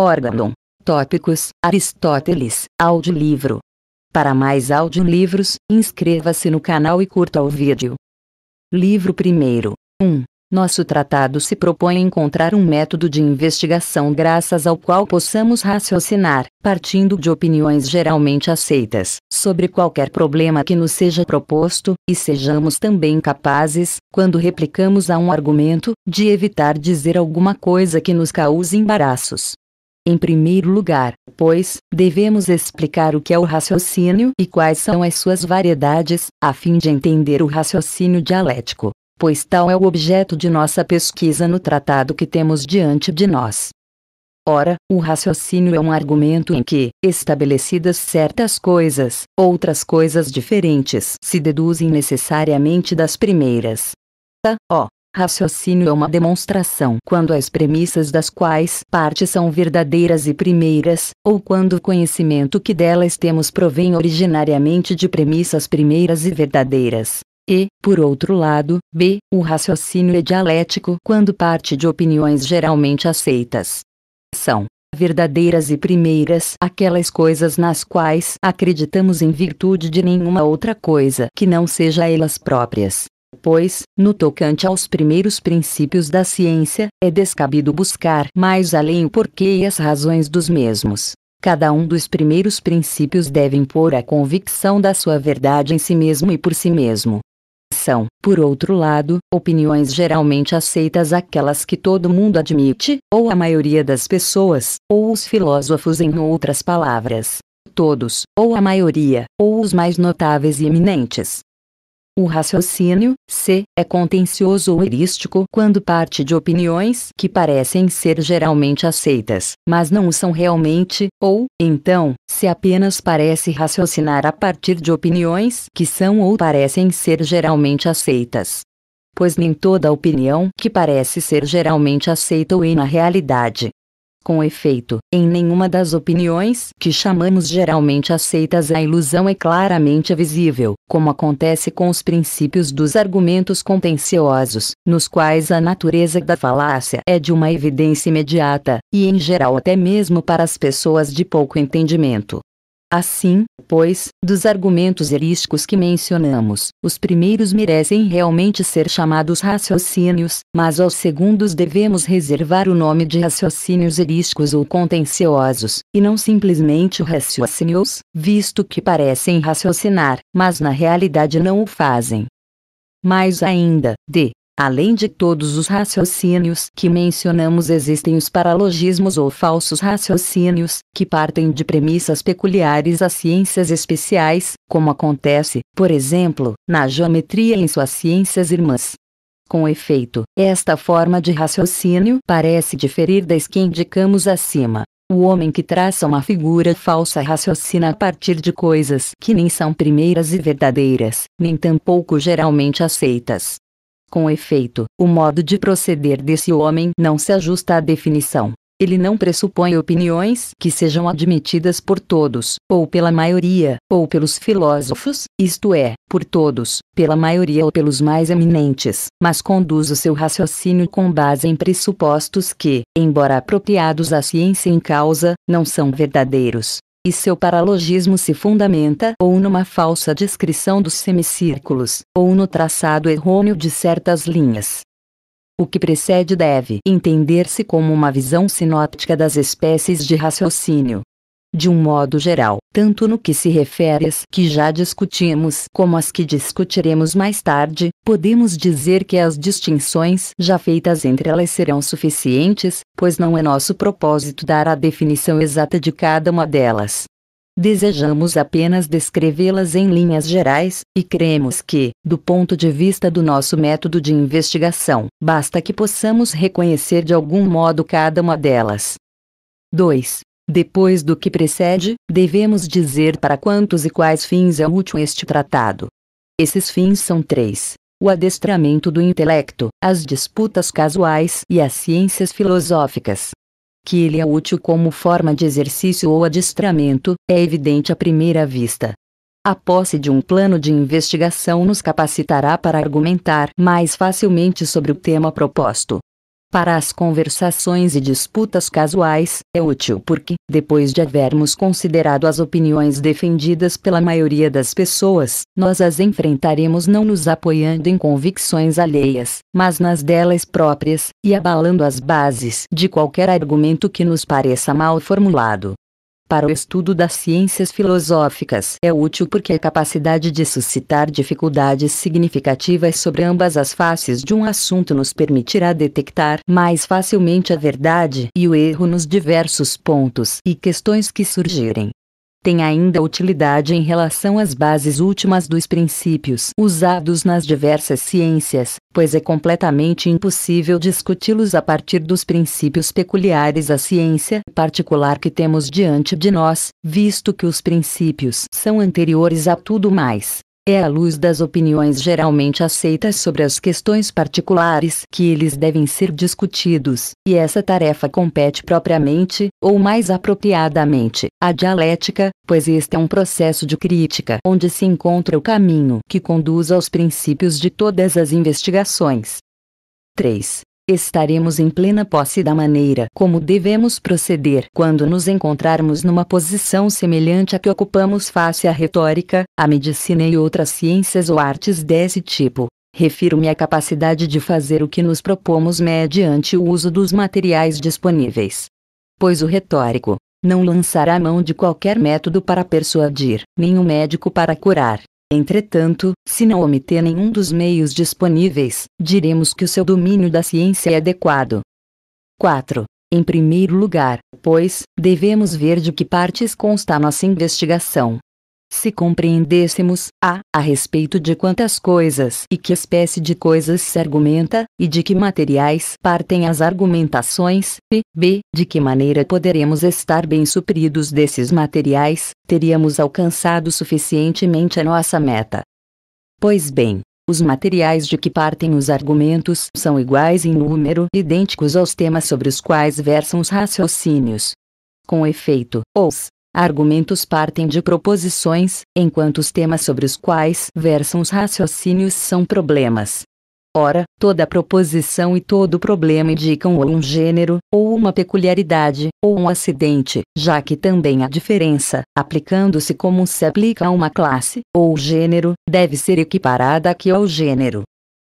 Organon. Tópicos, Aristóteles, audiolivro. Para mais audiolivros, inscreva-se no canal e curta o vídeo. Livro 1. 1. Nosso tratado se propõe a encontrar um método de investigação graças ao qual possamos raciocinar, partindo de opiniões geralmente aceitas, sobre qualquer problema que nos seja proposto, e sejamos também capazes, quando replicamos a um argumento, de evitar dizer alguma coisa que nos cause embaraços. Em primeiro lugar, pois, devemos explicar o que é o raciocínio e quais são as suas variedades, a fim de entender o raciocínio dialético pois tal é o objeto de nossa pesquisa no tratado que temos diante de nós. Ora, o raciocínio é um argumento em que, estabelecidas certas coisas, outras coisas diferentes se deduzem necessariamente das primeiras. O raciocínio é uma demonstração quando as premissas das quais parte são verdadeiras e primeiras, ou quando o conhecimento que delas temos provém originariamente de premissas primeiras e verdadeiras. E, por outro lado, b. O raciocínio é dialético quando parte de opiniões geralmente aceitas. São verdadeiras e primeiras aquelas coisas nas quais acreditamos em virtude de nenhuma outra coisa que não seja elas próprias. Pois, no tocante aos primeiros princípios da ciência, é descabido buscar mais além o porquê e as razões dos mesmos. Cada um dos primeiros princípios deve impor a convicção da sua verdade em si mesmo e por si mesmo são, por outro lado, opiniões geralmente aceitas aquelas que todo mundo admite, ou a maioria das pessoas, ou os filósofos em outras palavras. Todos, ou a maioria, ou os mais notáveis e eminentes. O raciocínio, c, é contencioso ou erístico quando parte de opiniões que parecem ser geralmente aceitas, mas não o são realmente, ou, então, se apenas parece raciocinar a partir de opiniões que são ou parecem ser geralmente aceitas. Pois nem toda opinião que parece ser geralmente aceita ou é na realidade, com efeito, em nenhuma das opiniões que chamamos geralmente aceitas a ilusão é claramente visível, como acontece com os princípios dos argumentos contenciosos, nos quais a natureza da falácia é de uma evidência imediata, e em geral até mesmo para as pessoas de pouco entendimento. Assim, pois, dos argumentos erísticos que mencionamos, os primeiros merecem realmente ser chamados raciocínios, mas aos segundos devemos reservar o nome de raciocínios erísticos ou contenciosos, e não simplesmente raciocínios, visto que parecem raciocinar, mas na realidade não o fazem. Mais ainda, de Além de todos os raciocínios que mencionamos, existem os paralogismos ou falsos raciocínios, que partem de premissas peculiares às ciências especiais, como acontece, por exemplo, na geometria e em suas ciências irmãs. Com efeito, esta forma de raciocínio parece diferir das que indicamos acima. O homem que traça uma figura falsa raciocina a partir de coisas que nem são primeiras e verdadeiras, nem tampouco geralmente aceitas. Com efeito, o modo de proceder desse homem não se ajusta à definição. Ele não pressupõe opiniões que sejam admitidas por todos, ou pela maioria, ou pelos filósofos, isto é, por todos, pela maioria ou pelos mais eminentes, mas conduz o seu raciocínio com base em pressupostos que, embora apropriados à ciência em causa, não são verdadeiros e seu paralogismo se fundamenta ou numa falsa descrição dos semicírculos, ou no traçado errôneo de certas linhas. O que precede deve entender-se como uma visão sinóptica das espécies de raciocínio, de um modo geral, tanto no que se refere às que já discutimos como às que discutiremos mais tarde, podemos dizer que as distinções já feitas entre elas serão suficientes, pois não é nosso propósito dar a definição exata de cada uma delas. Desejamos apenas descrevê-las em linhas gerais, e cremos que, do ponto de vista do nosso método de investigação, basta que possamos reconhecer de algum modo cada uma delas. 2. Depois do que precede, devemos dizer para quantos e quais fins é útil este tratado. Esses fins são três: o adestramento do intelecto, as disputas casuais e as ciências filosóficas. Que ele é útil como forma de exercício ou adestramento, é evidente à primeira vista. A posse de um plano de investigação nos capacitará para argumentar mais facilmente sobre o tema proposto. Para as conversações e disputas casuais, é útil porque, depois de havermos considerado as opiniões defendidas pela maioria das pessoas, nós as enfrentaremos não nos apoiando em convicções alheias, mas nas delas próprias, e abalando as bases de qualquer argumento que nos pareça mal formulado para o estudo das ciências filosóficas. É útil porque a capacidade de suscitar dificuldades significativas sobre ambas as faces de um assunto nos permitirá detectar mais facilmente a verdade e o erro nos diversos pontos e questões que surgirem tem ainda utilidade em relação às bases últimas dos princípios usados nas diversas ciências, pois é completamente impossível discuti-los a partir dos princípios peculiares à ciência particular que temos diante de nós, visto que os princípios são anteriores a tudo mais. É à luz das opiniões geralmente aceitas sobre as questões particulares que eles devem ser discutidos, e essa tarefa compete propriamente, ou mais apropriadamente, à dialética, pois este é um processo de crítica onde se encontra o caminho que conduz aos princípios de todas as investigações. 3 estaremos em plena posse da maneira como devemos proceder quando nos encontrarmos numa posição semelhante à que ocupamos face à retórica, à medicina e outras ciências ou artes desse tipo. Refiro-me à capacidade de fazer o que nos propomos mediante o uso dos materiais disponíveis. Pois o retórico não lançará mão de qualquer método para persuadir, nem o médico para curar, Entretanto, se não omitir nenhum dos meios disponíveis, diremos que o seu domínio da ciência é adequado. 4. Em primeiro lugar, pois, devemos ver de que partes consta a nossa investigação. Se compreendêssemos a a respeito de quantas coisas e que espécie de coisas se argumenta, e de que materiais partem as argumentações, e b de que maneira poderemos estar bem supridos desses materiais, teríamos alcançado suficientemente a nossa meta. Pois bem, os materiais de que partem os argumentos são iguais em número, idênticos aos temas sobre os quais versam os raciocínios. Com efeito, os Argumentos partem de proposições, enquanto os temas sobre os quais versam os raciocínios são problemas. Ora, toda proposição e todo problema indicam ou um gênero, ou uma peculiaridade, ou um acidente, já que também a diferença, aplicando-se como se aplica a uma classe, ou gênero, deve ser equiparada aqui ao gênero.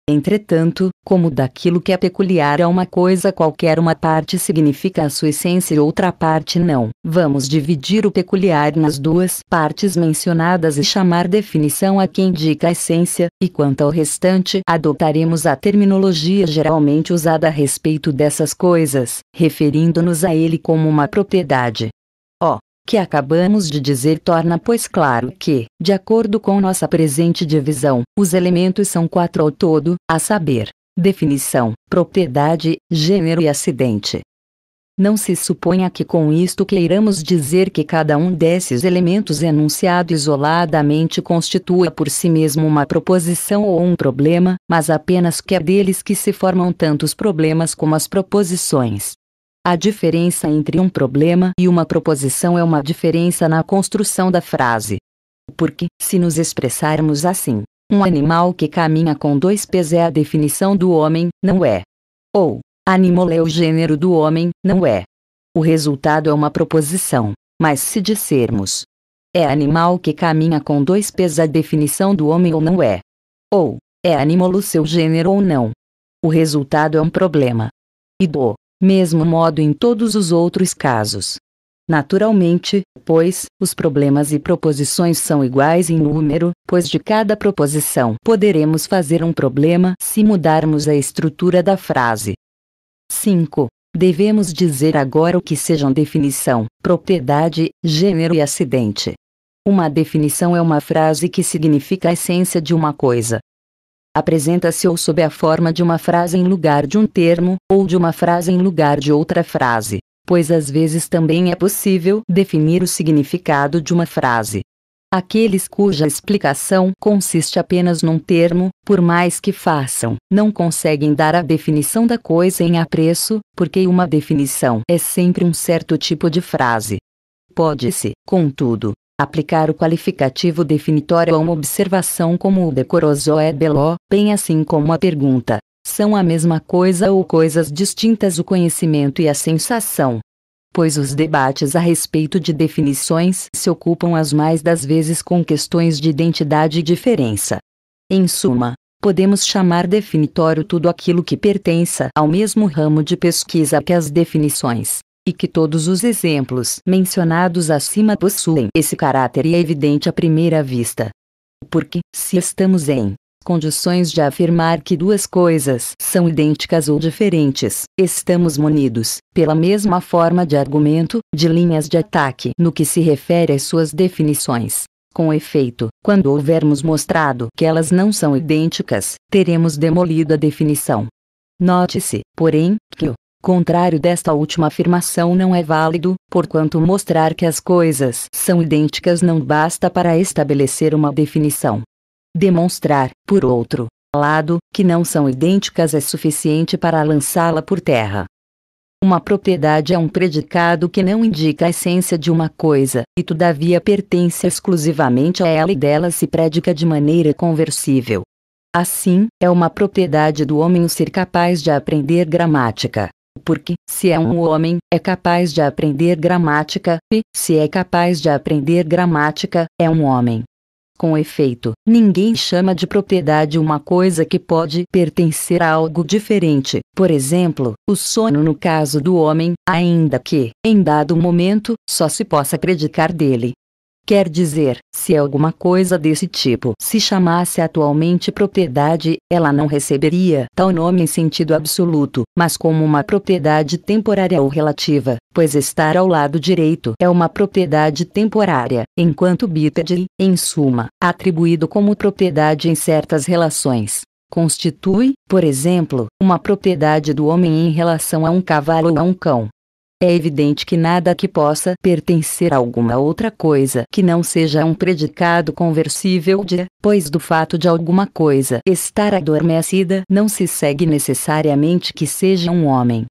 Entretanto, como daquilo que é peculiar a uma coisa qualquer uma parte significa a sua essência e outra parte não, vamos dividir o peculiar nas duas partes mencionadas e chamar definição a que indica a essência, e quanto ao restante adotaremos a terminologia geralmente usada a respeito dessas coisas, referindo-nos a ele como uma propriedade. Que acabamos de dizer torna pois claro que, de acordo com nossa presente divisão, os elementos são quatro ao todo, a saber, definição, propriedade, gênero e acidente. Não se suponha que com isto queiramos dizer que cada um desses elementos enunciado isoladamente constitua por si mesmo uma proposição ou um problema, mas apenas que é deles que se formam tanto os problemas como as proposições. A diferença entre um problema e uma proposição é uma diferença na construção da frase. Porque, se nos expressarmos assim, um animal que caminha com dois pés é a definição do homem, não é. Ou, animal é o gênero do homem, não é. O resultado é uma proposição. Mas se dissermos, é animal que caminha com dois pés a definição do homem ou não é. Ou, é animal o seu gênero ou não. O resultado é um problema. E do mesmo modo em todos os outros casos. Naturalmente, pois, os problemas e proposições são iguais em número, pois de cada proposição poderemos fazer um problema se mudarmos a estrutura da frase. 5. Devemos dizer agora o que sejam definição, propriedade, gênero e acidente. Uma definição é uma frase que significa a essência de uma coisa, apresenta-se ou sob a forma de uma frase em lugar de um termo, ou de uma frase em lugar de outra frase, pois às vezes também é possível definir o significado de uma frase. Aqueles cuja explicação consiste apenas num termo, por mais que façam, não conseguem dar a definição da coisa em apreço, porque uma definição é sempre um certo tipo de frase. Pode-se, contudo, aplicar o qualificativo definitório a uma observação como o decoroso é belo, bem assim como a pergunta, São a mesma coisa ou coisas distintas o conhecimento e a sensação. Pois os debates a respeito de definições se ocupam as mais das vezes com questões de identidade e diferença. Em suma, podemos chamar definitório tudo aquilo que pertença ao mesmo ramo de pesquisa que as definições, e que todos os exemplos mencionados acima possuem esse caráter e é evidente à primeira vista. Porque, se estamos em condições de afirmar que duas coisas são idênticas ou diferentes, estamos munidos, pela mesma forma de argumento, de linhas de ataque no que se refere às suas definições. Com efeito, quando houvermos mostrado que elas não são idênticas, teremos demolido a definição. Note-se, porém, que o contrário desta última afirmação não é válido, porquanto mostrar que as coisas são idênticas não basta para estabelecer uma definição. Demonstrar, por outro lado, que não são idênticas é suficiente para lançá-la por terra. Uma propriedade é um predicado que não indica a essência de uma coisa, e todavia pertence exclusivamente a ela e dela se predica de maneira conversível. Assim, é uma propriedade do homem o ser capaz de aprender gramática. Porque, se é um homem, é capaz de aprender gramática, e, se é capaz de aprender gramática, é um homem. Com efeito, ninguém chama de propriedade uma coisa que pode pertencer a algo diferente, por exemplo, o sono no caso do homem, ainda que, em dado momento, só se possa predicar dele. Quer dizer, se alguma coisa desse tipo se chamasse atualmente propriedade, ela não receberia tal nome em sentido absoluto, mas como uma propriedade temporária ou relativa, pois estar ao lado direito é uma propriedade temporária, enquanto bípede, em suma, atribuído como propriedade em certas relações, constitui, por exemplo, uma propriedade do homem em relação a um cavalo ou a um cão. É evidente que nada que possa pertencer a alguma outra coisa que não seja um predicado conversível de, pois do fato de alguma coisa estar adormecida não se segue necessariamente que seja um homem.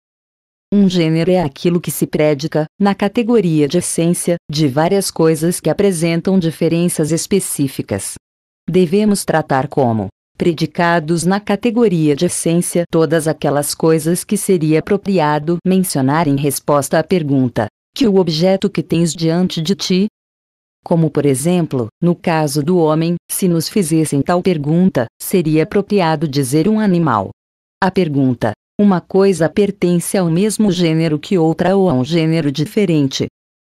Um gênero é aquilo que se predica, na categoria de essência, de várias coisas que apresentam diferenças específicas. Devemos tratar como predicados na categoria de essência todas aquelas coisas que seria apropriado mencionar em resposta à pergunta: que o objeto que tens diante de ti? Como por exemplo, no caso do homem, se nos fizessem tal pergunta, seria apropriado dizer um animal. A pergunta: uma coisa pertence ao mesmo gênero que outra ou a um gênero diferente?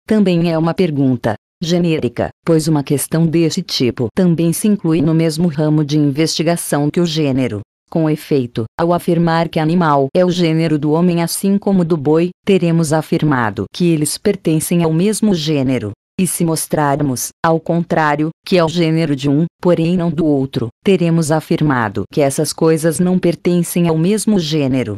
Também é uma pergunta genérica, pois uma questão desse tipo também se inclui no mesmo ramo de investigação que o gênero. Com efeito, ao afirmar que animal é o gênero do homem assim como do boi, teremos afirmado que eles pertencem ao mesmo gênero. E se mostrarmos, ao contrário, que é o gênero de um, porém não do outro, teremos afirmado que essas coisas não pertencem ao mesmo gênero.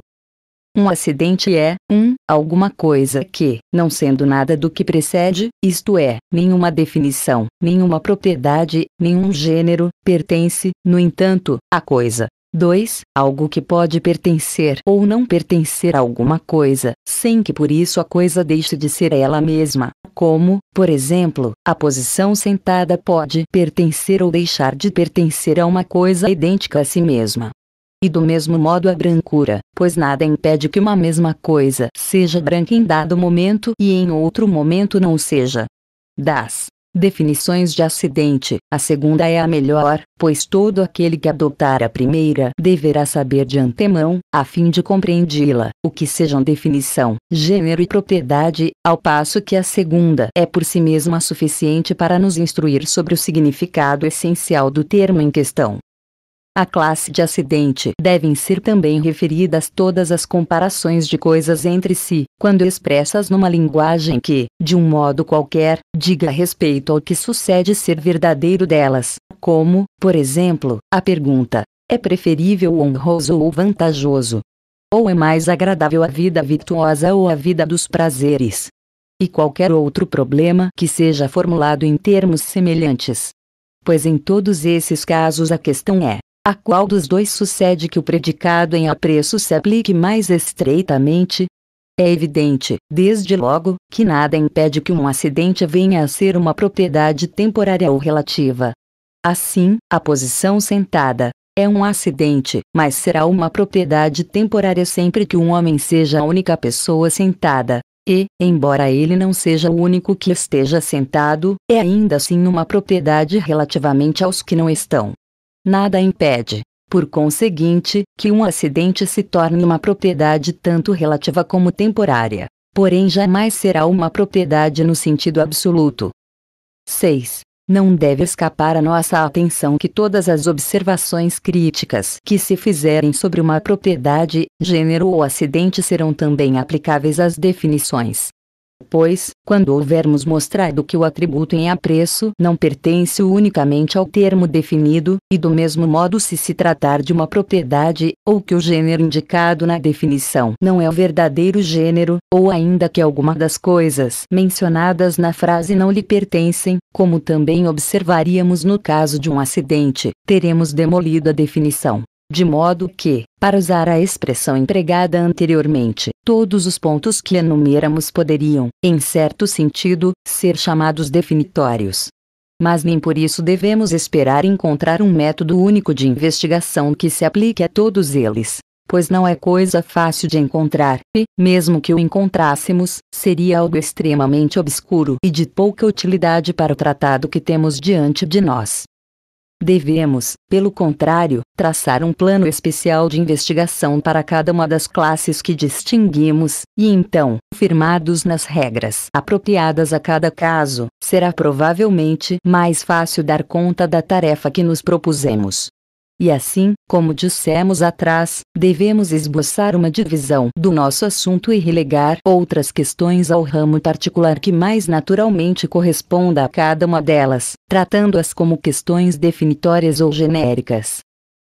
Um acidente é, um, alguma coisa que, não sendo nada do que precede, isto é, nenhuma definição, nenhuma propriedade, nenhum gênero, pertence, no entanto, à coisa. 2. Algo que pode pertencer ou não pertencer a alguma coisa, sem que por isso a coisa deixe de ser ela mesma, como, por exemplo, a posição sentada pode pertencer ou deixar de pertencer a uma coisa idêntica a si mesma. E do mesmo modo a brancura, pois nada impede que uma mesma coisa seja branca em dado momento e em outro momento não seja. Das Definições de acidente: a segunda é a melhor, pois todo aquele que adotar a primeira deverá saber de antemão, a fim de compreendê-la, o que sejam definição, gênero e propriedade, ao passo que a segunda é por si mesma suficiente para nos instruir sobre o significado essencial do termo em questão. A classe de acidente devem ser também referidas todas as comparações de coisas entre si, quando expressas numa linguagem que, de um modo qualquer, diga respeito ao que sucede ser verdadeiro delas, como, por exemplo, a pergunta: é preferível honroso ou vantajoso? Ou é mais agradável a vida virtuosa ou a vida dos prazeres? E qualquer outro problema que seja formulado em termos semelhantes. Pois em todos esses casos a questão é: a qual dos dois sucede que o predicado em apreço se aplique mais estreitamente? É evidente, desde logo, que nada impede que um acidente venha a ser uma propriedade temporária ou relativa. Assim, a posição sentada, é um acidente, mas será uma propriedade temporária sempre que um homem seja a única pessoa sentada. E, embora ele não seja o único que esteja sentado, é ainda assim uma propriedade relativamente aos que não estão. Nada impede, por conseguinte, que um acidente se torne uma propriedade tanto relativa como temporária. Porém, jamais será uma propriedade no sentido absoluto. 6. Não deve escapar a nossa atenção que todas as observações críticas que se fizerem sobre uma propriedade, gênero ou acidente serão também aplicáveis às definições Pois, quando houvermos mostrado que o atributo em apreço não pertence unicamente ao termo definido, e do mesmo modo se se tratar de uma propriedade, ou que o gênero indicado na definição não é o verdadeiro gênero, ou ainda que alguma das coisas mencionadas na frase não lhe pertencem, como também observaríamos no caso de um acidente, teremos demolido a definição de modo que, para usar a expressão empregada anteriormente, todos os pontos que enumeramos poderiam, em certo sentido, ser chamados definitórios. Mas nem por isso devemos esperar encontrar um método único de investigação que se aplique a todos eles, pois não é coisa fácil de encontrar, e, mesmo que o encontrássemos, seria algo extremamente obscuro e de pouca utilidade para o tratado que temos diante de nós. Devemos, pelo contrário, traçar um plano especial de investigação para cada uma das classes que distinguimos, e então, firmados nas regras apropriadas a cada caso, será provavelmente mais fácil dar conta da tarefa que nos propusemos. E assim, como dissemos atrás, devemos esboçar uma divisão do nosso assunto e relegar outras questões ao ramo particular que mais naturalmente corresponda a cada uma delas, tratando-as como questões definitórias ou genéricas.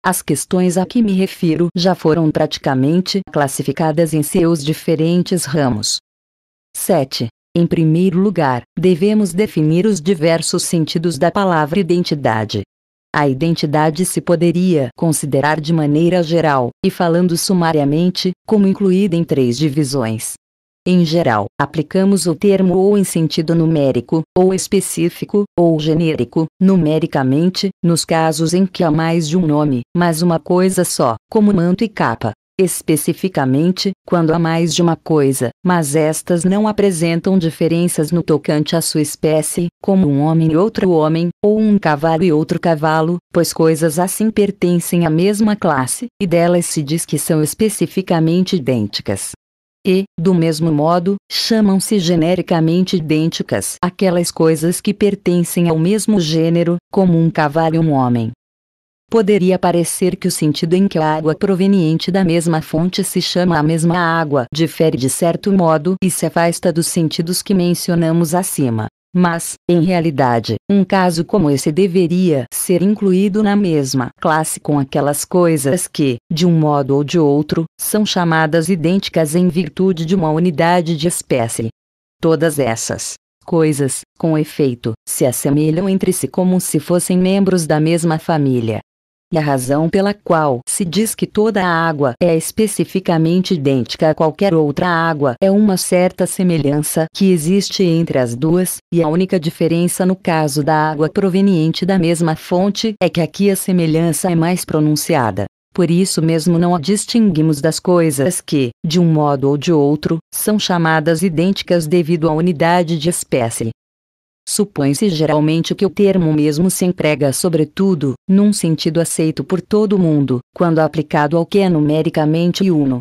As questões a que me refiro já foram praticamente classificadas em seus diferentes ramos. 7. Em primeiro lugar, devemos definir os diversos sentidos da palavra identidade. A identidade se poderia considerar de maneira geral, e falando sumariamente, como incluída em três divisões. Em geral, aplicamos o termo ou em sentido numérico, ou específico, ou genérico, numericamente, nos casos em que há mais de um nome, mas uma coisa só, como manto e capa especificamente, quando há mais de uma coisa, mas estas não apresentam diferenças no tocante à sua espécie, como um homem e outro homem, ou um cavalo e outro cavalo, pois coisas assim pertencem à mesma classe, e delas se diz que são especificamente idênticas. E, do mesmo modo, chamam-se genericamente idênticas aquelas coisas que pertencem ao mesmo gênero, como um cavalo e um homem. Poderia parecer que o sentido em que a água proveniente da mesma fonte se chama a mesma água difere de certo modo e se afasta dos sentidos que mencionamos acima. Mas, em realidade, um caso como esse deveria ser incluído na mesma classe com aquelas coisas que, de um modo ou de outro, são chamadas idênticas em virtude de uma unidade de espécie. Todas essas coisas, com efeito, se assemelham entre si como se fossem membros da mesma família, e a razão pela qual se diz que toda a água é especificamente idêntica a qualquer outra água é uma certa semelhança que existe entre as duas, e a única diferença no caso da água proveniente da mesma fonte é que aqui a semelhança é mais pronunciada. Por isso mesmo não a distinguimos das coisas que, de um modo ou de outro, são chamadas idênticas devido à unidade de espécie. Supõe-se geralmente que o termo mesmo se emprega sobretudo, num sentido aceito por todo mundo, quando aplicado ao que é numericamente uno.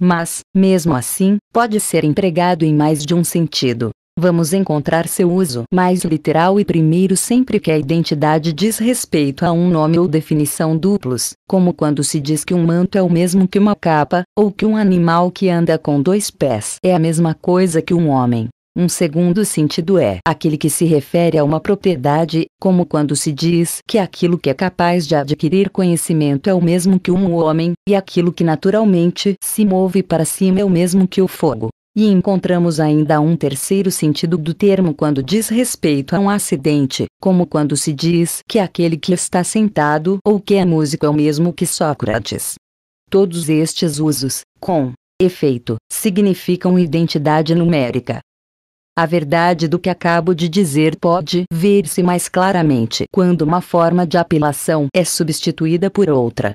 Mas, mesmo assim, pode ser empregado em mais de um sentido. Vamos encontrar seu uso mais literal e primeiro sempre que a identidade diz respeito a um nome ou definição duplos, como quando se diz que um manto é o mesmo que uma capa, ou que um animal que anda com dois pés é a mesma coisa que um homem. Um segundo sentido é aquele que se refere a uma propriedade, como quando se diz que aquilo que é capaz de adquirir conhecimento é o mesmo que um homem, e aquilo que naturalmente se move para cima é o mesmo que o fogo. E encontramos ainda um terceiro sentido do termo quando diz respeito a um acidente, como quando se diz que aquele que está sentado ou que é músico é o mesmo que Sócrates. Todos estes usos, com efeito, significam identidade numérica. A verdade do que acabo de dizer pode ver-se mais claramente quando uma forma de apelação é substituída por outra.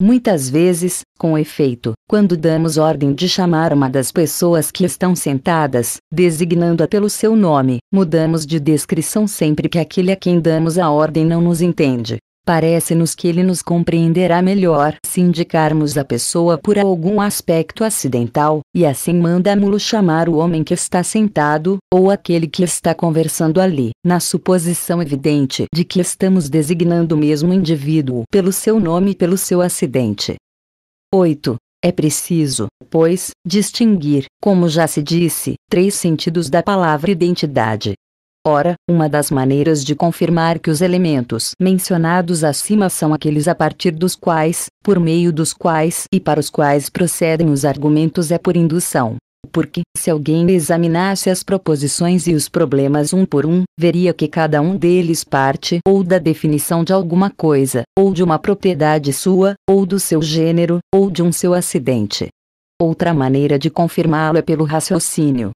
Muitas vezes, com efeito, quando damos ordem de chamar uma das pessoas que estão sentadas, designando-a pelo seu nome, mudamos de descrição sempre que aquele a quem damos a ordem não nos entende. Parece-nos que ele nos compreenderá melhor se indicarmos a pessoa por algum aspecto acidental, e assim mandamos-lo chamar o homem que está sentado, ou aquele que está conversando ali, na suposição evidente de que estamos designando o mesmo indivíduo pelo seu nome e pelo seu acidente. 8. É preciso, pois, distinguir, como já se disse, três sentidos da palavra identidade. Ora, uma das maneiras de confirmar que os elementos mencionados acima são aqueles a partir dos quais, por meio dos quais e para os quais procedem os argumentos é por indução. Porque, se alguém examinasse as proposições e os problemas um por um, veria que cada um deles parte ou da definição de alguma coisa, ou de uma propriedade sua, ou do seu gênero, ou de um seu acidente. Outra maneira de confirmá-lo é pelo raciocínio.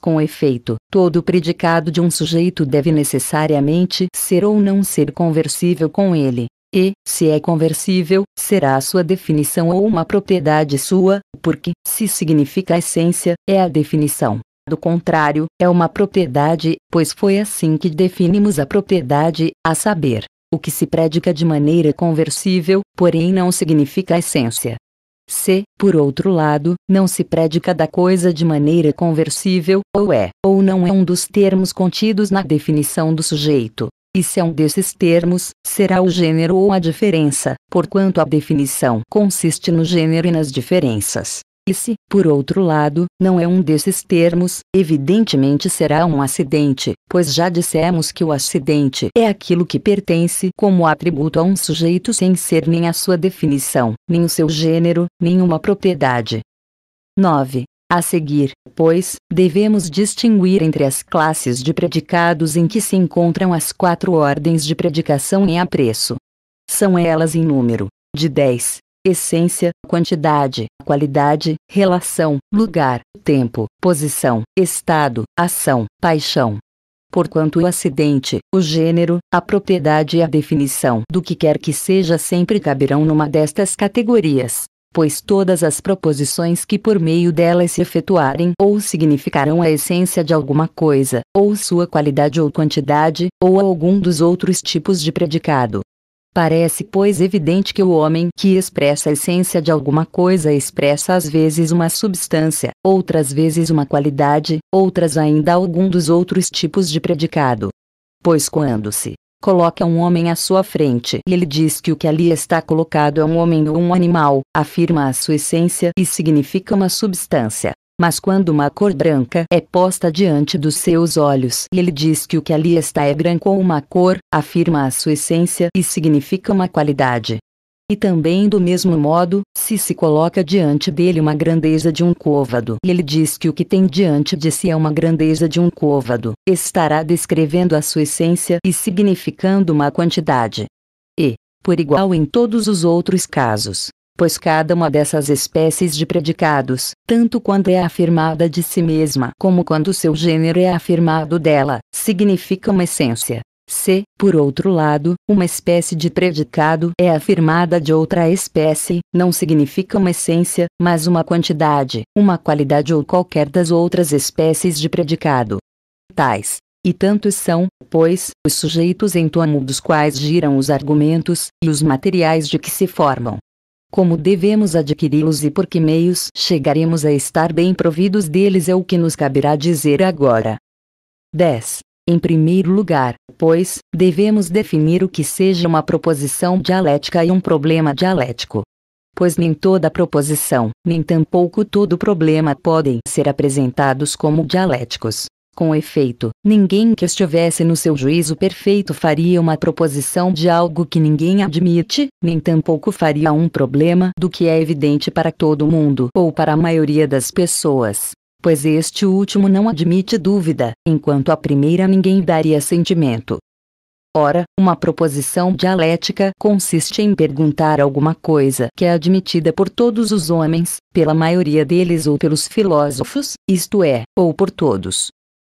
Com efeito, todo predicado de um sujeito deve necessariamente ser ou não ser conversível com ele. E, se é conversível, será a sua definição ou uma propriedade sua, porque, se significa essência, é a definição. Do contrário, é uma propriedade, pois foi assim que definimos a propriedade, a saber, o que se predica de maneira conversível, porém não significa essência. Se, por outro lado, não se predica da coisa de maneira conversível, ou é, ou não é um dos termos contidos na definição do sujeito. E se é um desses termos, será o gênero ou a diferença, porquanto a definição consiste no gênero e nas diferenças. Se, por outro lado, não é um desses termos, evidentemente será um acidente, pois já dissemos que o acidente é aquilo que pertence como atributo a um sujeito sem ser nem a sua definição, nem o seu gênero, nem uma propriedade. 9. A seguir, pois, devemos distinguir entre as classes de predicados em que se encontram as quatro ordens de predicação em apreço. São elas em número, de 10, essência, quantidade, qualidade, relação, lugar, tempo, posição, estado, ação, paixão. Porquanto o acidente, o gênero, a propriedade e a definição do que quer que seja sempre caberão numa destas categorias, pois todas as proposições que por meio delas se efetuarem ou significarão a essência de alguma coisa, ou sua qualidade ou quantidade, ou algum dos outros tipos de predicado, Parece, pois, evidente que o homem que expressa a essência de alguma coisa expressa às vezes uma substância, outras vezes uma qualidade, outras ainda algum dos outros tipos de predicado. Pois quando se coloca um homem à sua frente e ele diz que o que ali está colocado é um homem ou um animal, afirma a sua essência e significa uma substância. Mas quando uma cor branca é posta diante dos seus olhos e ele diz que o que ali está é branco ou uma cor, afirma a sua essência e significa uma qualidade. E também do mesmo modo, se se coloca diante dele uma grandeza de um côvado e ele diz que o que tem diante de si é uma grandeza de um côvado, estará descrevendo a sua essência e significando uma quantidade. E, por igual em todos os outros casos, pois cada uma dessas espécies de predicados, tanto quando é afirmada de si mesma como quando seu gênero é afirmado dela, significa uma essência. Se, por outro lado, uma espécie de predicado é afirmada de outra espécie, não significa uma essência, mas uma quantidade, uma qualidade ou qualquer das outras espécies de predicado. Tais, e tantos são, pois, os sujeitos em torno dos quais giram os argumentos, e os materiais de que se formam. Como devemos adquiri-los e por que meios chegaremos a estar bem providos deles é o que nos caberá dizer agora. 10. Em primeiro lugar, pois, devemos definir o que seja uma proposição dialética e um problema dialético. Pois nem toda proposição, nem tampouco todo problema podem ser apresentados como dialéticos. Com efeito, ninguém que estivesse no seu juízo perfeito faria uma proposição de algo que ninguém admite, nem tampouco faria um problema do que é evidente para todo mundo ou para a maioria das pessoas. Pois este último não admite dúvida, enquanto a primeira ninguém daria sentimento. Ora, uma proposição dialética consiste em perguntar alguma coisa que é admitida por todos os homens, pela maioria deles ou pelos filósofos, isto é, ou por todos.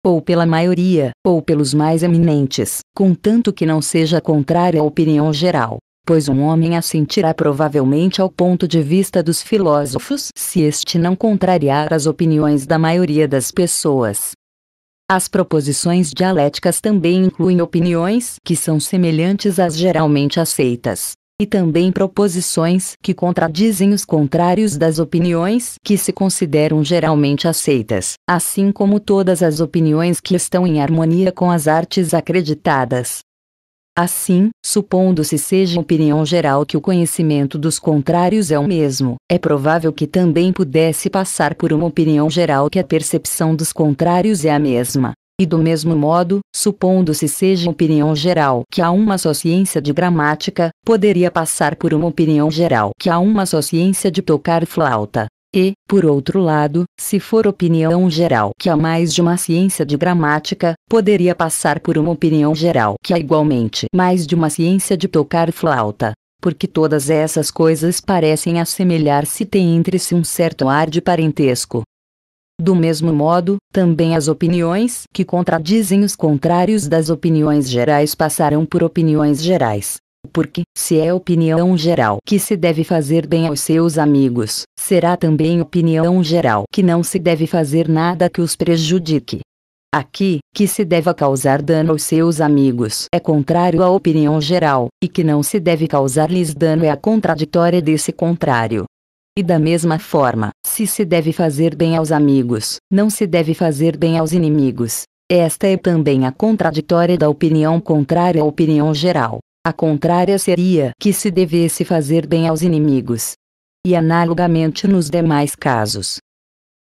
Ou pela maioria, ou pelos mais eminentes, contanto que não seja contrária à opinião geral. Pois um homem assentirá provavelmente ao ponto de vista dos filósofos se este não contrariar as opiniões da maioria das pessoas. As proposições dialéticas também incluem opiniões que são semelhantes às geralmente aceitas, e também proposições que contradizem os contrários das opiniões que se consideram geralmente aceitas, assim como todas as opiniões que estão em harmonia com as artes acreditadas. Assim, supondo-se seja opinião geral que o conhecimento dos contrários é o mesmo, é provável que também pudesse passar por uma opinião geral que a percepção dos contrários é a mesma. E do mesmo modo, supondo-se seja opinião geral que há uma só ciência de gramática, poderia passar por uma opinião geral que há uma só ciência de tocar flauta, e, por outro lado, se for opinião geral que há mais de uma ciência de gramática, poderia passar por uma opinião geral que há igualmente mais de uma ciência de tocar flauta. Porque todas essas coisas parecem assemelhar-se e têm entre si um certo ar de parentesco. Do mesmo modo, também as opiniões que contradizem os contrários das opiniões gerais passarão por opiniões gerais, porque, se é opinião geral que se deve fazer bem aos seus amigos, será também opinião geral que não se deve fazer nada que os prejudique. Aqui, que se deva causar dano aos seus amigos é contrário à opinião geral, e que não se deve causar-lhes dano é a contraditória desse contrário. E da mesma forma, se se deve fazer bem aos amigos, não se deve fazer bem aos inimigos. Esta é também a contraditória da opinião contrária à opinião geral. A contrária seria que se devesse fazer bem aos inimigos. E analogamente nos demais casos.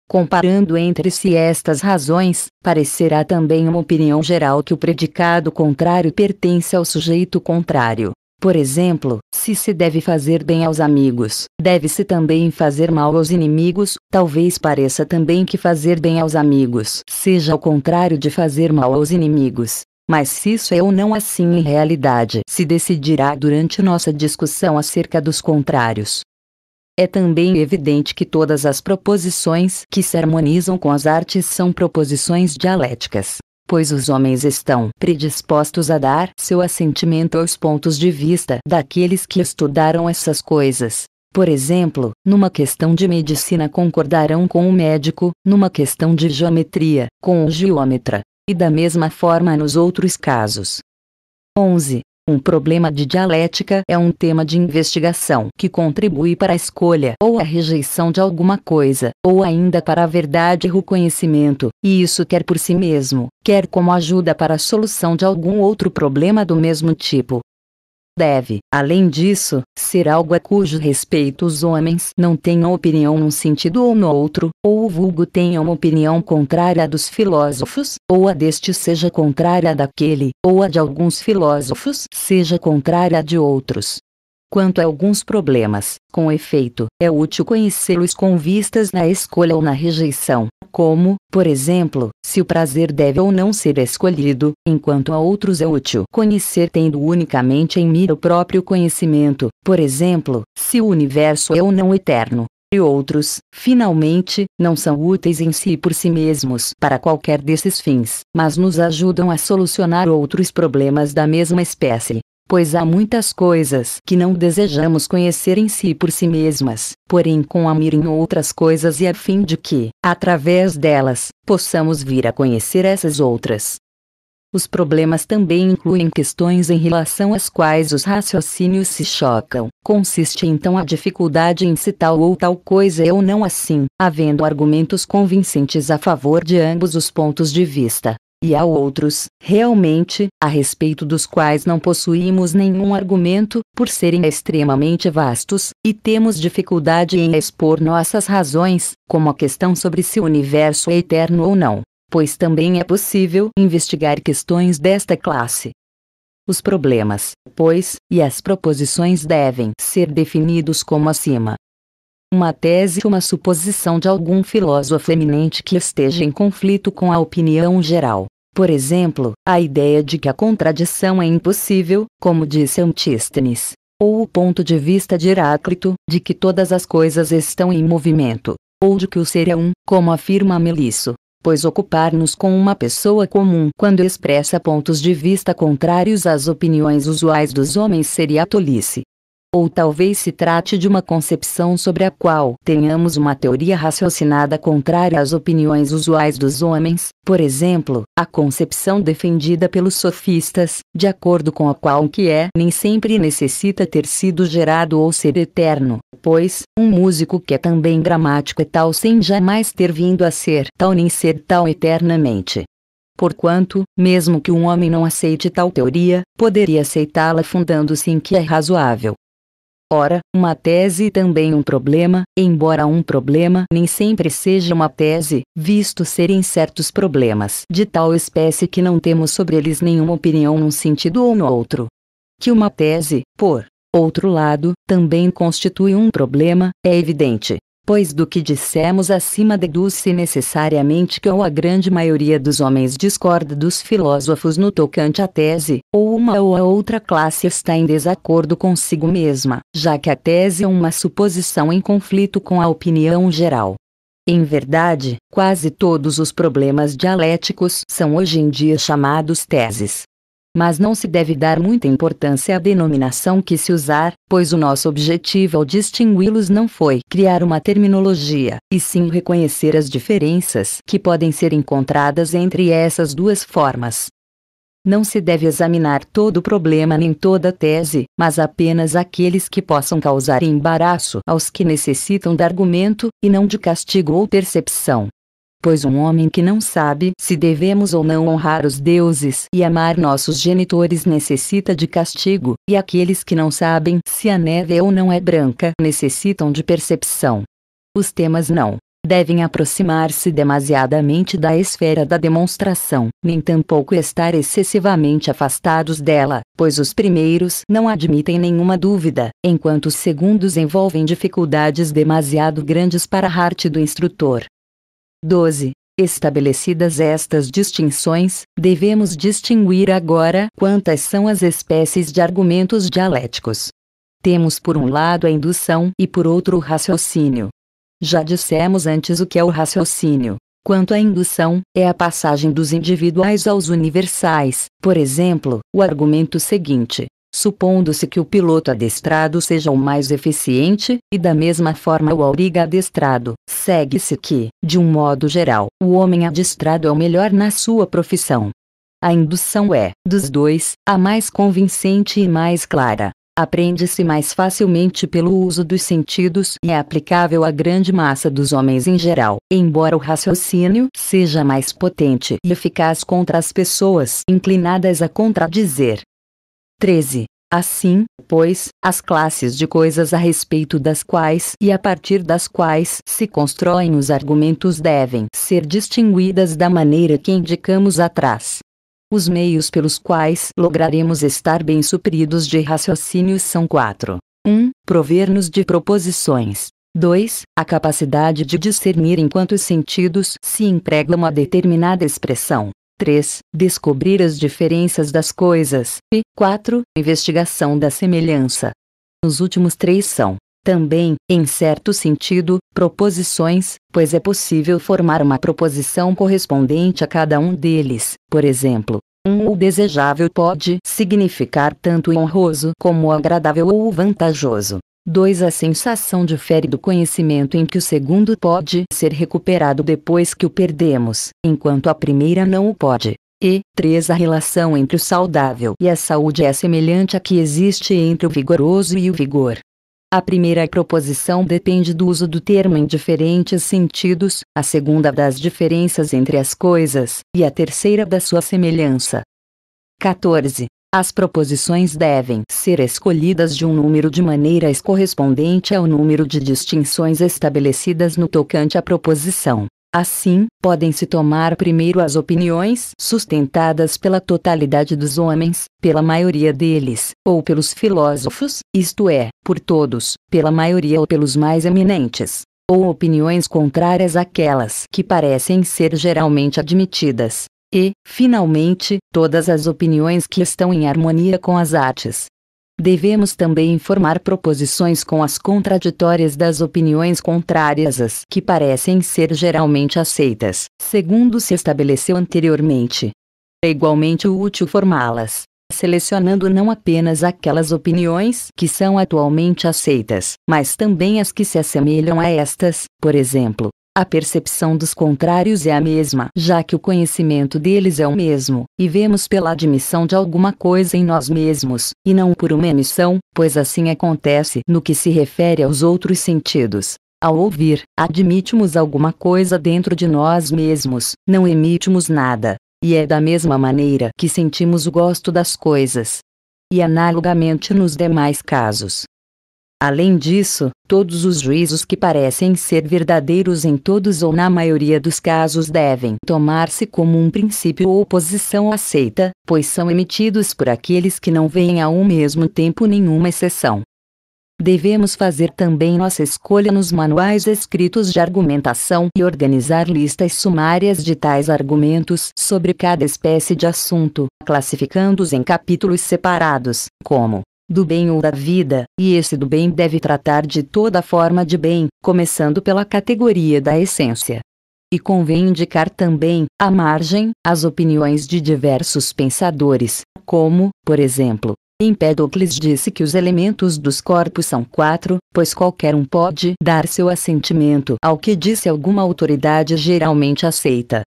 Comparando entre si estas razões, parecerá também uma opinião geral que o predicado contrário pertence ao sujeito contrário. Por exemplo, se se deve fazer bem aos amigos, deve-se também fazer mal aos inimigos, talvez pareça também que fazer bem aos amigos seja o contrário de fazer mal aos inimigos. Mas se isso é ou não assim em realidade, se decidirá durante nossa discussão acerca dos contrários. É também evidente que todas as proposições que se harmonizam com as artes são proposições dialéticas, pois os homens estão predispostos a dar seu assentimento aos pontos de vista daqueles que estudaram essas coisas. Por exemplo, numa questão de medicina concordarão com o médico, numa questão de geometria, com o geômetra, e da mesma forma nos outros casos. 11. Um problema de dialética é um tema de investigação que contribui para a escolha ou a rejeição de alguma coisa, ou ainda para a verdade e o conhecimento, e isso quer por si mesmo, quer como ajuda para a solução de algum outro problema do mesmo tipo, deve, além disso, ser algo a cujo respeito os homens não tenham opinião num sentido ou no outro, ou o vulgo tenha uma opinião contrária à dos filósofos, ou a deste seja contrária à daquele, ou a de alguns filósofos seja contrária à de outros. Quanto a alguns problemas, com efeito, é útil conhecê-los com vistas na escolha ou na rejeição, como, por exemplo, se o prazer deve ou não ser escolhido, enquanto a outros é útil conhecer tendo unicamente em mira o próprio conhecimento, por exemplo, se o universo é ou não eterno. E outros, finalmente, não são úteis em si por si mesmos para qualquer desses fins, mas nos ajudam a solucionar outros problemas da mesma espécie. Pois há muitas coisas que não desejamos conhecer em si por si mesmas, porém com a mira em outras coisas e a fim de que, através delas, possamos vir a conhecer essas outras. Os problemas também incluem questões em relação às quais os raciocínios se chocam. Consiste então a dificuldade em se tal ou tal coisa é ou não assim, havendo argumentos convincentes a favor de ambos os pontos de vista e há outros, realmente, a respeito dos quais não possuímos nenhum argumento, por serem extremamente vastos, e temos dificuldade em expor nossas razões, como a questão sobre se o universo é eterno ou não, pois também é possível investigar questões desta classe. Os problemas, pois, e as proposições devem ser definidos como acima uma tese ou uma suposição de algum filósofo eminente que esteja em conflito com a opinião geral. Por exemplo, a ideia de que a contradição é impossível, como disse Antístenes, ou o ponto de vista de Heráclito, de que todas as coisas estão em movimento, ou de que o ser é um, como afirma Melisso. pois ocupar-nos com uma pessoa comum quando expressa pontos de vista contrários às opiniões usuais dos homens seria tolice. Ou talvez se trate de uma concepção sobre a qual tenhamos uma teoria raciocinada contrária às opiniões usuais dos homens, por exemplo, a concepção defendida pelos sofistas, de acordo com a qual o que é nem sempre necessita ter sido gerado ou ser eterno, pois, um músico que é também gramático é tal sem jamais ter vindo a ser tal nem ser tal eternamente. Porquanto, mesmo que um homem não aceite tal teoria, poderia aceitá-la fundando-se em que é razoável. Ora, uma tese também um problema, embora um problema nem sempre seja uma tese, visto serem certos problemas de tal espécie que não temos sobre eles nenhuma opinião num sentido ou no outro. Que uma tese, por outro lado, também constitui um problema, é evidente pois do que dissemos acima deduz-se necessariamente que ou a grande maioria dos homens discorda dos filósofos no tocante à tese, ou uma ou a outra classe está em desacordo consigo mesma, já que a tese é uma suposição em conflito com a opinião geral. Em verdade, quase todos os problemas dialéticos são hoje em dia chamados teses mas não se deve dar muita importância à denominação que se usar, pois o nosso objetivo ao distingui-los não foi criar uma terminologia, e sim reconhecer as diferenças que podem ser encontradas entre essas duas formas. Não se deve examinar todo o problema nem toda tese, mas apenas aqueles que possam causar embaraço aos que necessitam de argumento, e não de castigo ou percepção pois um homem que não sabe se devemos ou não honrar os deuses e amar nossos genitores necessita de castigo, e aqueles que não sabem se a neve é ou não é branca necessitam de percepção. Os temas não devem aproximar-se demasiadamente da esfera da demonstração, nem tampouco estar excessivamente afastados dela, pois os primeiros não admitem nenhuma dúvida, enquanto os segundos envolvem dificuldades demasiado grandes para a arte do instrutor. 12. Estabelecidas estas distinções, devemos distinguir agora quantas são as espécies de argumentos dialéticos. Temos por um lado a indução e por outro o raciocínio. Já dissemos antes o que é o raciocínio. Quanto à indução, é a passagem dos individuais aos universais, por exemplo, o argumento seguinte: supondo-se que o piloto adestrado seja o mais eficiente, e da mesma forma o auriga adestrado, segue-se que, de um modo geral, o homem adestrado é o melhor na sua profissão. A indução é, dos dois, a mais convincente e mais clara. Aprende-se mais facilmente pelo uso dos sentidos e é aplicável à grande massa dos homens em geral, embora o raciocínio seja mais potente e eficaz contra as pessoas inclinadas a contradizer, 13. Assim, pois, as classes de coisas a respeito das quais e a partir das quais se constroem os argumentos devem ser distinguidas da maneira que indicamos atrás. Os meios pelos quais lograremos estar bem supridos de raciocínios são quatro: 1. Um, Prover-nos de proposições. 2. A capacidade de discernir enquanto os sentidos se empregam uma determinada expressão. 3. Descobrir as diferenças das coisas. E 4. Investigação da semelhança. Os últimos três são, também, em certo sentido, proposições, pois é possível formar uma proposição correspondente a cada um deles. Por exemplo, um o desejável pode significar tanto honroso como agradável ou vantajoso. 2. A sensação difere do conhecimento em que o segundo pode ser recuperado depois que o perdemos, enquanto a primeira não o pode. E 3. A relação entre o saudável e a saúde é semelhante à que existe entre o vigoroso e o vigor. A primeira proposição depende do uso do termo em diferentes sentidos, a segunda das diferenças entre as coisas, e a terceira da sua semelhança. 14. As proposições devem ser escolhidas de um número de maneiras correspondente ao número de distinções estabelecidas no tocante à proposição. Assim, podem-se tomar primeiro as opiniões sustentadas pela totalidade dos homens, pela maioria deles, ou pelos filósofos, isto é, por todos, pela maioria ou pelos mais eminentes, ou opiniões contrárias àquelas que parecem ser geralmente admitidas, e, finalmente, todas as opiniões que estão em harmonia com as artes. Devemos também formar proposições com as contraditórias das opiniões contrárias às que parecem ser geralmente aceitas, segundo se estabeleceu anteriormente. É igualmente útil formá-las, selecionando não apenas aquelas opiniões que são atualmente aceitas, mas também as que se assemelham a estas, por exemplo, a percepção dos contrários é a mesma, já que o conhecimento deles é o mesmo, e vemos pela admissão de alguma coisa em nós mesmos, e não por uma emissão, pois assim acontece no que se refere aos outros sentidos. Ao ouvir, admitimos alguma coisa dentro de nós mesmos, não emitimos nada. E é da mesma maneira que sentimos o gosto das coisas. E analogamente nos demais casos, Além disso, todos os juízos que parecem ser verdadeiros em todos ou na maioria dos casos devem tomar-se como um princípio ou posição aceita, pois são emitidos por aqueles que não veem ao mesmo tempo nenhuma exceção. Devemos fazer também nossa escolha nos manuais escritos de argumentação e organizar listas sumárias de tais argumentos sobre cada espécie de assunto, classificando-os em capítulos separados, como do bem ou da vida, e esse do bem deve tratar de toda forma de bem, começando pela categoria da essência. E convém indicar também, à margem, as opiniões de diversos pensadores, como, por exemplo, Empédocles disse que os elementos dos corpos são quatro, pois qualquer um pode dar seu assentimento ao que disse alguma autoridade geralmente aceita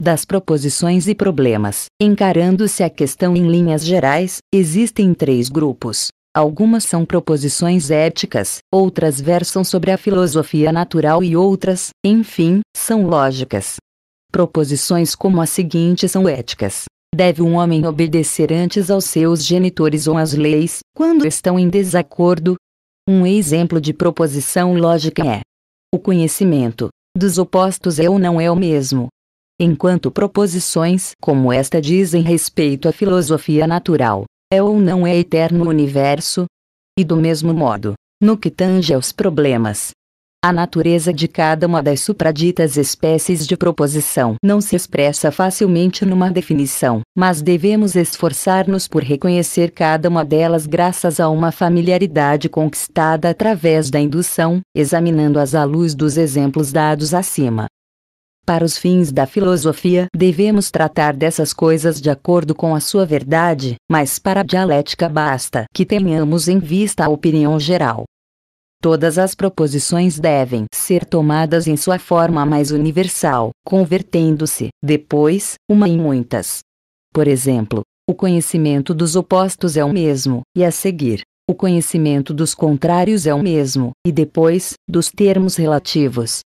das proposições e problemas. Encarando-se a questão em linhas gerais, existem três grupos. Algumas são proposições éticas, outras versam sobre a filosofia natural e outras, enfim, são lógicas. Proposições como a seguinte são éticas. Deve um homem obedecer antes aos seus genitores ou às leis, quando estão em desacordo? Um exemplo de proposição lógica é: o conhecimento dos opostos é ou não é o mesmo, enquanto proposições como esta dizem respeito à filosofia natural, é ou não é eterno o universo? E do mesmo modo, no que tange aos problemas, a natureza de cada uma das supraditas espécies de proposição não se expressa facilmente numa definição, mas devemos esforçar-nos por reconhecer cada uma delas graças a uma familiaridade conquistada através da indução, examinando-as à luz dos exemplos dados acima. Para os fins da filosofia, devemos tratar dessas coisas de acordo com a sua verdade, mas para a dialética basta que tenhamos em vista a opinião geral. Todas as proposições devem ser tomadas em sua forma mais universal, convertendo-se, depois, uma em muitas. Por exemplo, o conhecimento dos opostos é o mesmo, e a seguir, o conhecimento dos contrários é o mesmo, e depois, dos termos relativos,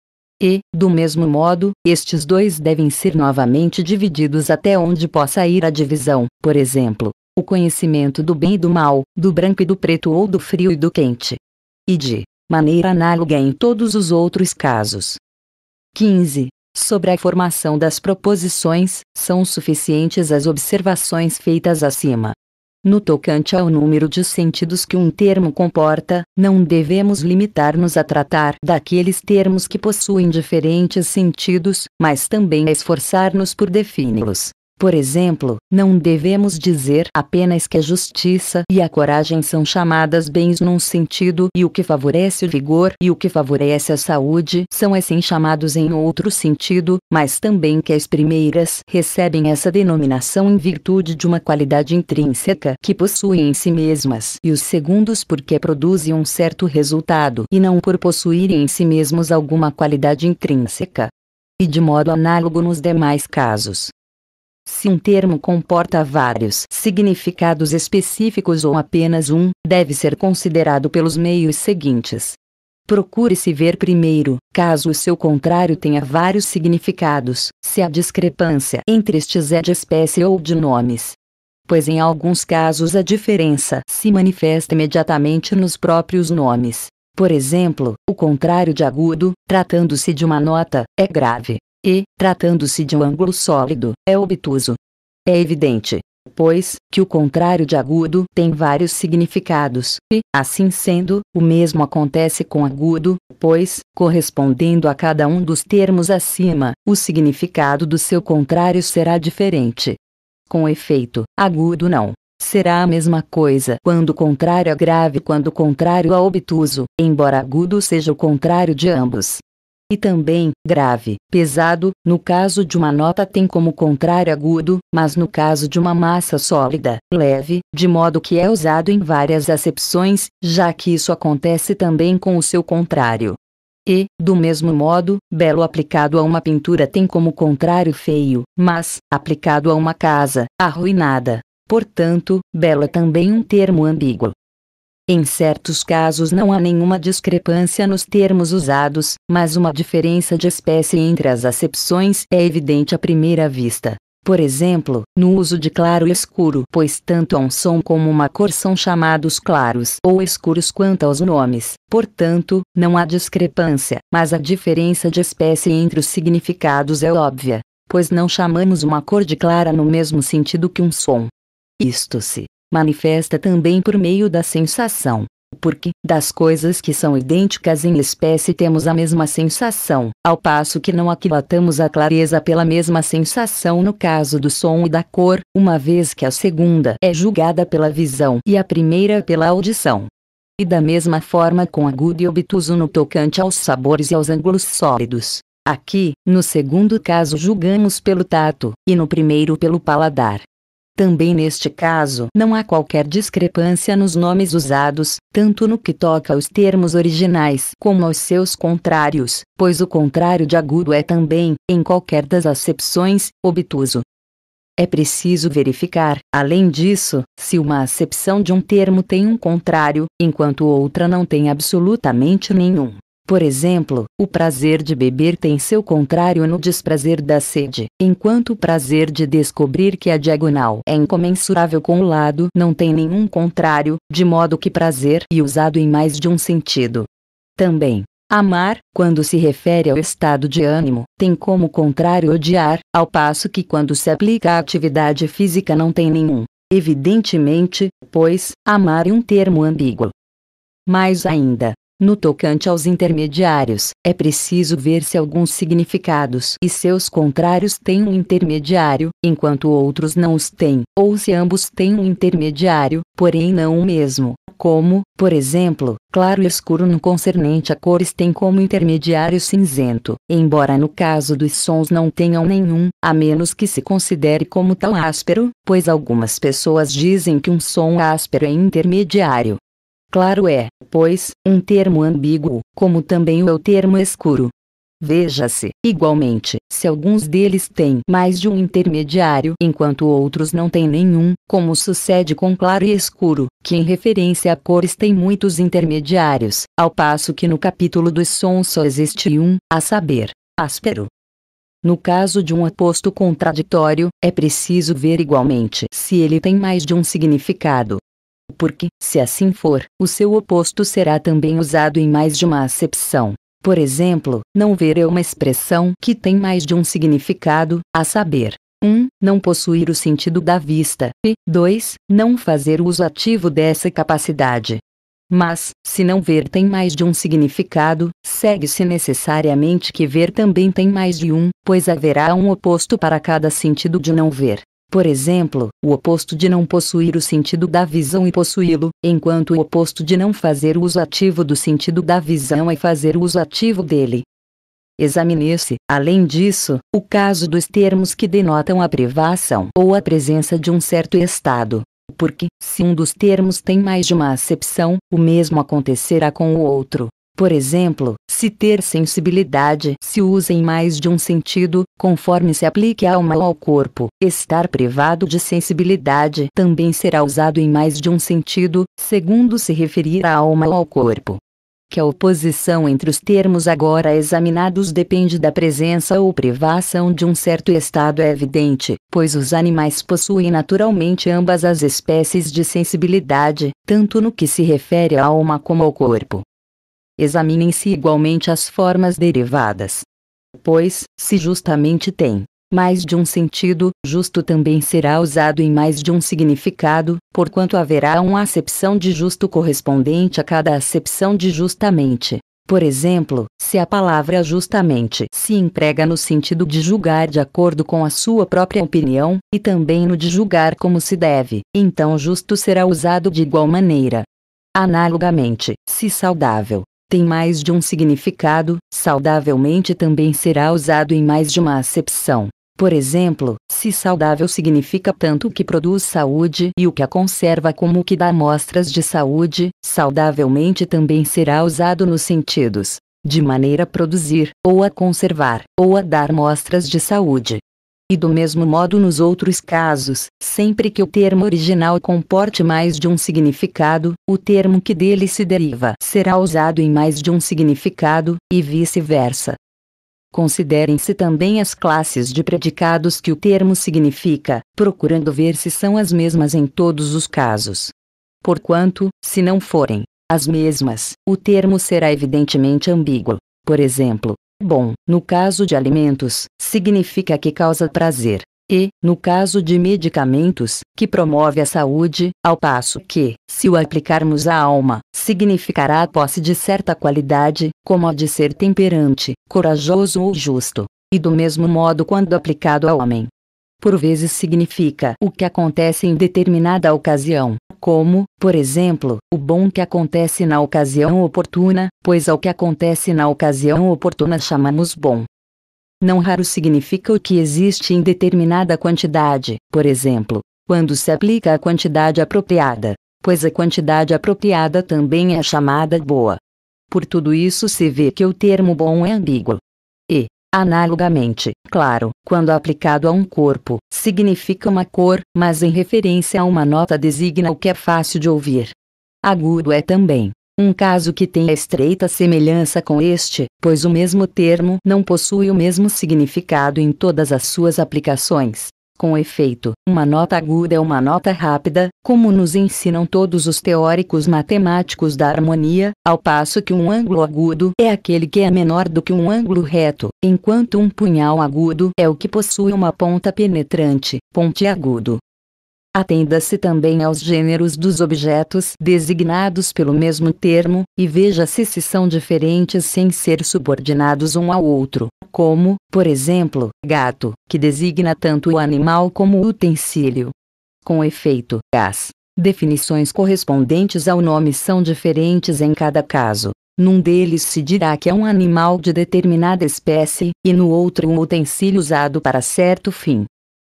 e, do mesmo modo, estes dois devem ser novamente divididos até onde possa ir a divisão, por exemplo, o conhecimento do bem e do mal, do branco e do preto ou do frio e do quente. E de maneira análoga em todos os outros casos. 15. Sobre a formação das proposições, são suficientes as observações feitas acima. No tocante ao número de sentidos que um termo comporta, não devemos limitar-nos a tratar daqueles termos que possuem diferentes sentidos, mas também a esforçar-nos por defini-los. Por exemplo, não devemos dizer apenas que a justiça e a coragem são chamadas bens num sentido e o que favorece o vigor e o que favorece a saúde são assim chamados em outro sentido, mas também que as primeiras recebem essa denominação em virtude de uma qualidade intrínseca que possuem em si mesmas e os segundos porque produzem um certo resultado e não por possuírem em si mesmos alguma qualidade intrínseca. E de modo análogo nos demais casos, se um termo comporta vários significados específicos ou apenas um, deve ser considerado pelos meios seguintes. Procure-se ver primeiro, caso o seu contrário tenha vários significados, se a discrepância entre estes é de espécie ou de nomes. Pois em alguns casos a diferença se manifesta imediatamente nos próprios nomes. Por exemplo, o contrário de agudo, tratando-se de uma nota, é grave e, tratando-se de um ângulo sólido, é obtuso. É evidente, pois, que o contrário de agudo tem vários significados, e, assim sendo, o mesmo acontece com agudo, pois, correspondendo a cada um dos termos acima, o significado do seu contrário será diferente. Com efeito, agudo não será a mesma coisa quando o contrário é grave quando o contrário é obtuso, embora agudo seja o contrário de ambos. E também, grave, pesado, no caso de uma nota tem como contrário agudo, mas no caso de uma massa sólida, leve, de modo que é usado em várias acepções, já que isso acontece também com o seu contrário. E, do mesmo modo, belo aplicado a uma pintura tem como contrário feio, mas, aplicado a uma casa, arruinada. Portanto, belo é também um termo ambíguo. Em certos casos não há nenhuma discrepância nos termos usados, mas uma diferença de espécie entre as acepções é evidente à primeira vista. Por exemplo, no uso de claro e escuro, pois tanto um som como uma cor são chamados claros ou escuros quanto aos nomes. Portanto, não há discrepância, mas a diferença de espécie entre os significados é óbvia, pois não chamamos uma cor de clara no mesmo sentido que um som. Isto se manifesta também por meio da sensação. Porque, das coisas que são idênticas em espécie temos a mesma sensação, ao passo que não aquilatamos a clareza pela mesma sensação no caso do som e da cor, uma vez que a segunda é julgada pela visão e a primeira pela audição. E da mesma forma com agudo e obtuso no tocante aos sabores e aos ângulos sólidos. Aqui, no segundo caso julgamos pelo tato, e no primeiro pelo paladar. Também neste caso, não há qualquer discrepância nos nomes usados, tanto no que toca aos termos originais como aos seus contrários, pois o contrário de agudo é também, em qualquer das acepções, obtuso. É preciso verificar, além disso, se uma acepção de um termo tem um contrário, enquanto outra não tem absolutamente nenhum. Por exemplo, o prazer de beber tem seu contrário no desprazer da sede, enquanto o prazer de descobrir que a diagonal é incomensurável com o lado não tem nenhum contrário, de modo que prazer e usado em mais de um sentido. Também, amar, quando se refere ao estado de ânimo, tem como contrário odiar, ao passo que quando se aplica à atividade física não tem nenhum. Evidentemente, pois, amar é um termo ambíguo. Mais ainda, no tocante aos intermediários, é preciso ver se alguns significados e seus contrários têm um intermediário, enquanto outros não os têm, ou se ambos têm um intermediário, porém não o mesmo, como, por exemplo, claro e escuro no concernente a cores tem como intermediário cinzento, embora no caso dos sons não tenham nenhum, a menos que se considere como tal áspero, pois algumas pessoas dizem que um som áspero é intermediário, Claro é, pois, um termo ambíguo, como também o é o termo escuro. Veja-se, igualmente, se alguns deles têm mais de um intermediário enquanto outros não têm nenhum, como sucede com claro e escuro, que em referência a cores tem muitos intermediários, ao passo que no capítulo dos sons só existe um, a saber, áspero. No caso de um aposto contraditório, é preciso ver igualmente se ele tem mais de um significado, porque, se assim for, o seu oposto será também usado em mais de uma acepção. Por exemplo, não ver é uma expressão que tem mais de um significado, a saber, 1. Um, não possuir o sentido da vista, e 2. Não fazer uso ativo dessa capacidade. Mas, se não ver tem mais de um significado, segue-se necessariamente que ver também tem mais de um, pois haverá um oposto para cada sentido de não ver. Por exemplo, o oposto de não possuir o sentido da visão e possuí-lo, enquanto o oposto de não fazer uso ativo do sentido da visão é fazer uso ativo dele. Examine-se, além disso, o caso dos termos que denotam a privação ou a presença de um certo estado. Porque, se um dos termos tem mais de uma acepção, o mesmo acontecerá com o outro. Por exemplo, se ter sensibilidade se usa em mais de um sentido, conforme se aplique a alma ou ao corpo. Estar privado de sensibilidade também será usado em mais de um sentido, segundo se referir à alma ou ao corpo. Que a oposição entre os termos agora examinados depende da presença ou privação de um certo estado é evidente, pois os animais possuem naturalmente ambas as espécies de sensibilidade, tanto no que se refere à alma como ao corpo examinem-se igualmente as formas derivadas. Pois, se justamente tem mais de um sentido, justo também será usado em mais de um significado, porquanto haverá uma acepção de justo correspondente a cada acepção de justamente. Por exemplo, se a palavra justamente se emprega no sentido de julgar de acordo com a sua própria opinião, e também no de julgar como se deve, então justo será usado de igual maneira. Analogamente, se saudável tem mais de um significado, saudavelmente também será usado em mais de uma acepção. Por exemplo, se saudável significa tanto o que produz saúde e o que a conserva como o que dá mostras de saúde, saudavelmente também será usado nos sentidos de maneira a produzir, ou a conservar, ou a dar mostras de saúde. E do mesmo modo nos outros casos, sempre que o termo original comporte mais de um significado, o termo que dele se deriva será usado em mais de um significado, e vice-versa. Considerem-se também as classes de predicados que o termo significa, procurando ver se são as mesmas em todos os casos. Porquanto, se não forem as mesmas, o termo será evidentemente ambíguo. Por exemplo, bom, no caso de alimentos, significa que causa prazer, e, no caso de medicamentos, que promove a saúde, ao passo que, se o aplicarmos à alma, significará a posse de certa qualidade, como a de ser temperante, corajoso ou justo. E do mesmo modo quando aplicado ao homem. Por vezes significa o que acontece em determinada ocasião, como, por exemplo, o bom que acontece na ocasião oportuna, pois ao que acontece na ocasião oportuna chamamos bom. Não raro significa o que existe em determinada quantidade, por exemplo, quando se aplica a quantidade apropriada, pois a quantidade apropriada também é chamada boa. Por tudo isso se vê que o termo bom é ambíguo. Analogamente, claro, quando aplicado a um corpo, significa uma cor, mas em referência a uma nota designa o que é fácil de ouvir. Agudo é também, um caso que tem estreita semelhança com este, pois o mesmo termo não possui o mesmo significado em todas as suas aplicações. Com efeito, uma nota aguda é uma nota rápida, como nos ensinam todos os teóricos matemáticos da harmonia, ao passo que um ângulo agudo é aquele que é menor do que um ângulo reto, enquanto um punhal agudo é o que possui uma ponta penetrante, pontiagudo. Atenda-se também aos gêneros dos objetos designados pelo mesmo termo, e veja-se se são diferentes sem ser subordinados um ao outro, como, por exemplo, gato, que designa tanto o animal como o utensílio. Com efeito, as definições correspondentes ao nome são diferentes em cada caso. Num deles se dirá que é um animal de determinada espécie, e no outro um utensílio usado para certo fim.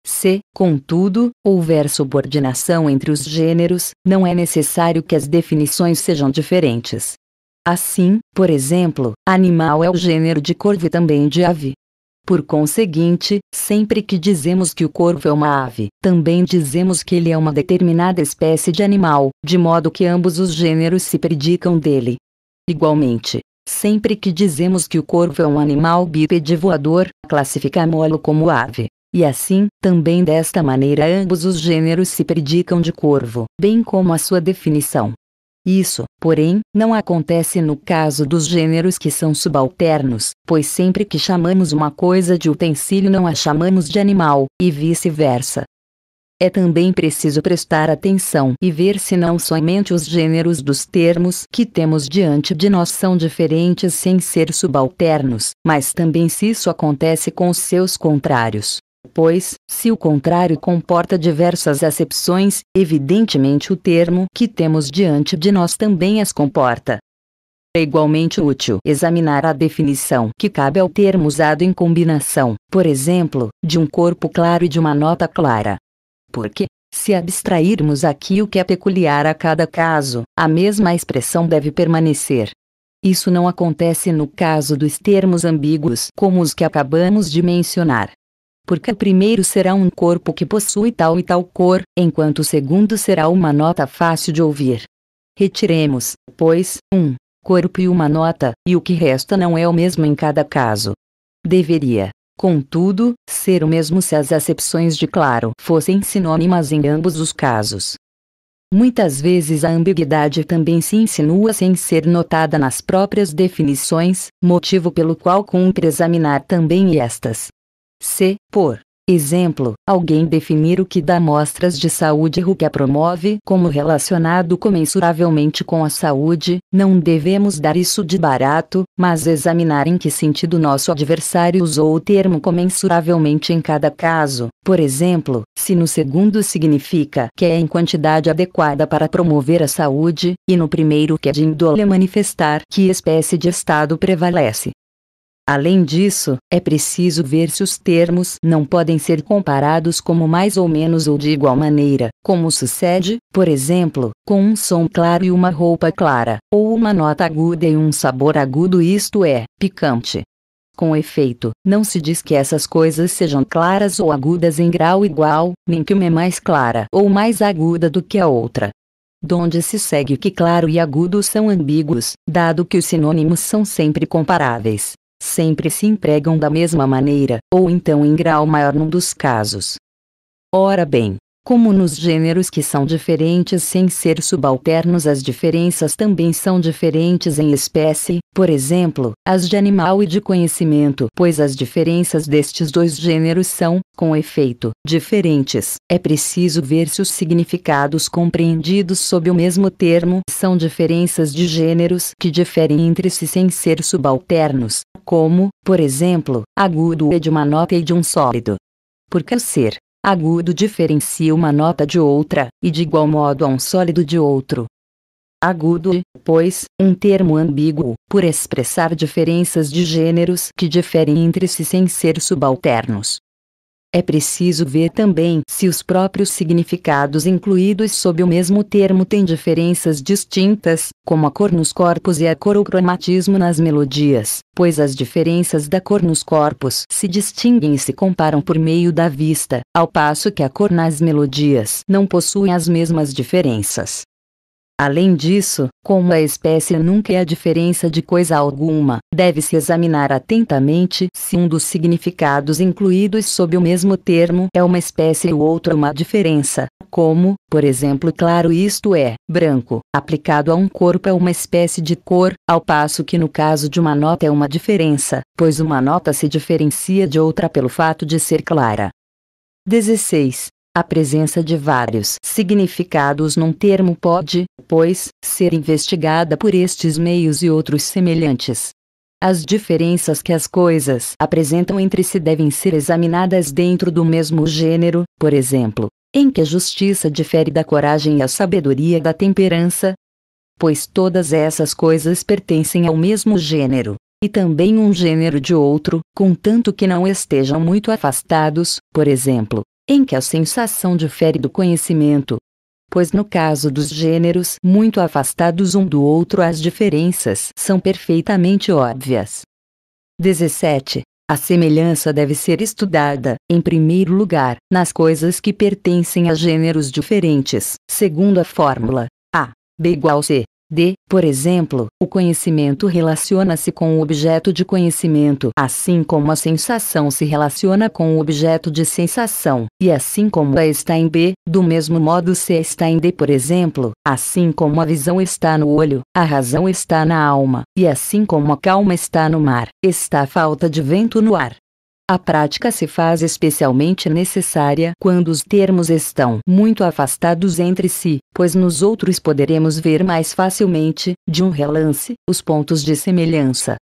Se, contudo, houver subordinação entre os gêneros, não é necessário que as definições sejam diferentes. Assim, por exemplo, animal é o gênero de corvo e também de ave. Por conseguinte, sempre que dizemos que o corvo é uma ave, também dizemos que ele é uma determinada espécie de animal, de modo que ambos os gêneros se predicam dele. Igualmente, sempre que dizemos que o corvo é um animal bípede voador, classificamos-lo como ave. E assim, também desta maneira ambos os gêneros se predicam de corvo, bem como a sua definição. Isso, porém, não acontece no caso dos gêneros que são subalternos, pois sempre que chamamos uma coisa de utensílio não a chamamos de animal, e vice-versa. É também preciso prestar atenção e ver se não somente os gêneros dos termos que temos diante de nós são diferentes sem ser subalternos, mas também se isso acontece com os seus contrários. Pois, se o contrário comporta diversas acepções, evidentemente o termo que temos diante de nós também as comporta. É igualmente útil examinar a definição que cabe ao termo usado em combinação, por exemplo, de um corpo claro e de uma nota clara. Porque, se abstrairmos aqui o que é peculiar a cada caso, a mesma expressão deve permanecer. Isso não acontece no caso dos termos ambíguos como os que acabamos de mencionar porque o primeiro será um corpo que possui tal e tal cor, enquanto o segundo será uma nota fácil de ouvir. Retiremos, pois, um corpo e uma nota, e o que resta não é o mesmo em cada caso. Deveria, contudo, ser o mesmo se as acepções de claro fossem sinônimas em ambos os casos. Muitas vezes a ambiguidade também se insinua sem ser notada nas próprias definições, motivo pelo qual cumpre examinar também estas. Se, por Exemplo: alguém definir o que dá mostras de saúde o que a promove como relacionado comensuravelmente com a saúde, não devemos dar isso de barato, mas examinar em que sentido nosso adversário usou o termo comensuravelmente em cada caso. Por exemplo, se no segundo significa que é em quantidade adequada para promover a saúde, e no primeiro que é de índole manifestar que espécie de estado prevalece. Além disso, é preciso ver se os termos não podem ser comparados como mais ou menos ou de igual maneira, como sucede, por exemplo, com um som claro e uma roupa clara, ou uma nota aguda e um sabor agudo, isto é, picante. Com efeito, não se diz que essas coisas sejam claras ou agudas em grau igual, nem que uma é mais clara ou mais aguda do que a outra. Donde se segue que claro e agudo são ambíguos, dado que os sinônimos são sempre comparáveis sempre se empregam da mesma maneira, ou então em grau maior num dos casos. Ora bem, como nos gêneros que são diferentes sem ser subalternos, as diferenças também são diferentes em espécie, por exemplo, as de animal e de conhecimento, pois as diferenças destes dois gêneros são, com efeito, diferentes. É preciso ver se os significados compreendidos sob o mesmo termo são diferenças de gêneros que diferem entre si sem ser subalternos, como, por exemplo, agudo é de uma nota e de um sólido. Porque o ser agudo diferencia uma nota de outra, e de igual modo a um sólido de outro. Agudo, pois, um termo ambíguo, por expressar diferenças de gêneros que diferem entre si sem ser subalternos. É preciso ver também se os próprios significados incluídos sob o mesmo termo têm diferenças distintas, como a cor nos corpos e a cor ou cromatismo nas melodias, pois as diferenças da cor nos corpos se distinguem e se comparam por meio da vista, ao passo que a cor nas melodias não possuem as mesmas diferenças. Além disso, como a espécie nunca é a diferença de coisa alguma, deve-se examinar atentamente se um dos significados incluídos sob o mesmo termo é uma espécie e o outro uma diferença, como, por exemplo, claro isto é, branco, aplicado a um corpo é uma espécie de cor, ao passo que no caso de uma nota é uma diferença, pois uma nota se diferencia de outra pelo fato de ser clara. 16. A presença de vários significados num termo pode, pois, ser investigada por estes meios e outros semelhantes. As diferenças que as coisas apresentam entre si devem ser examinadas dentro do mesmo gênero, por exemplo, em que a justiça difere da coragem e a sabedoria da temperança. Pois todas essas coisas pertencem ao mesmo gênero, e também um gênero de outro, contanto que não estejam muito afastados, por exemplo, em que a sensação difere do conhecimento. Pois no caso dos gêneros muito afastados um do outro, as diferenças são perfeitamente óbvias. 17. A semelhança deve ser estudada, em primeiro lugar, nas coisas que pertencem a gêneros diferentes, segundo a fórmula A, B igual C, D, por exemplo, o conhecimento relaciona-se com o objeto de conhecimento, assim como a sensação se relaciona com o objeto de sensação, e assim como A está em B, do mesmo modo C está em D, por exemplo, assim como a visão está no olho, a razão está na alma, e assim como a calma está no mar, está a falta de vento no ar. A prática se faz especialmente necessária quando os termos estão muito afastados entre si, pois nos outros poderemos ver mais facilmente, de um relance, os pontos de semelhança.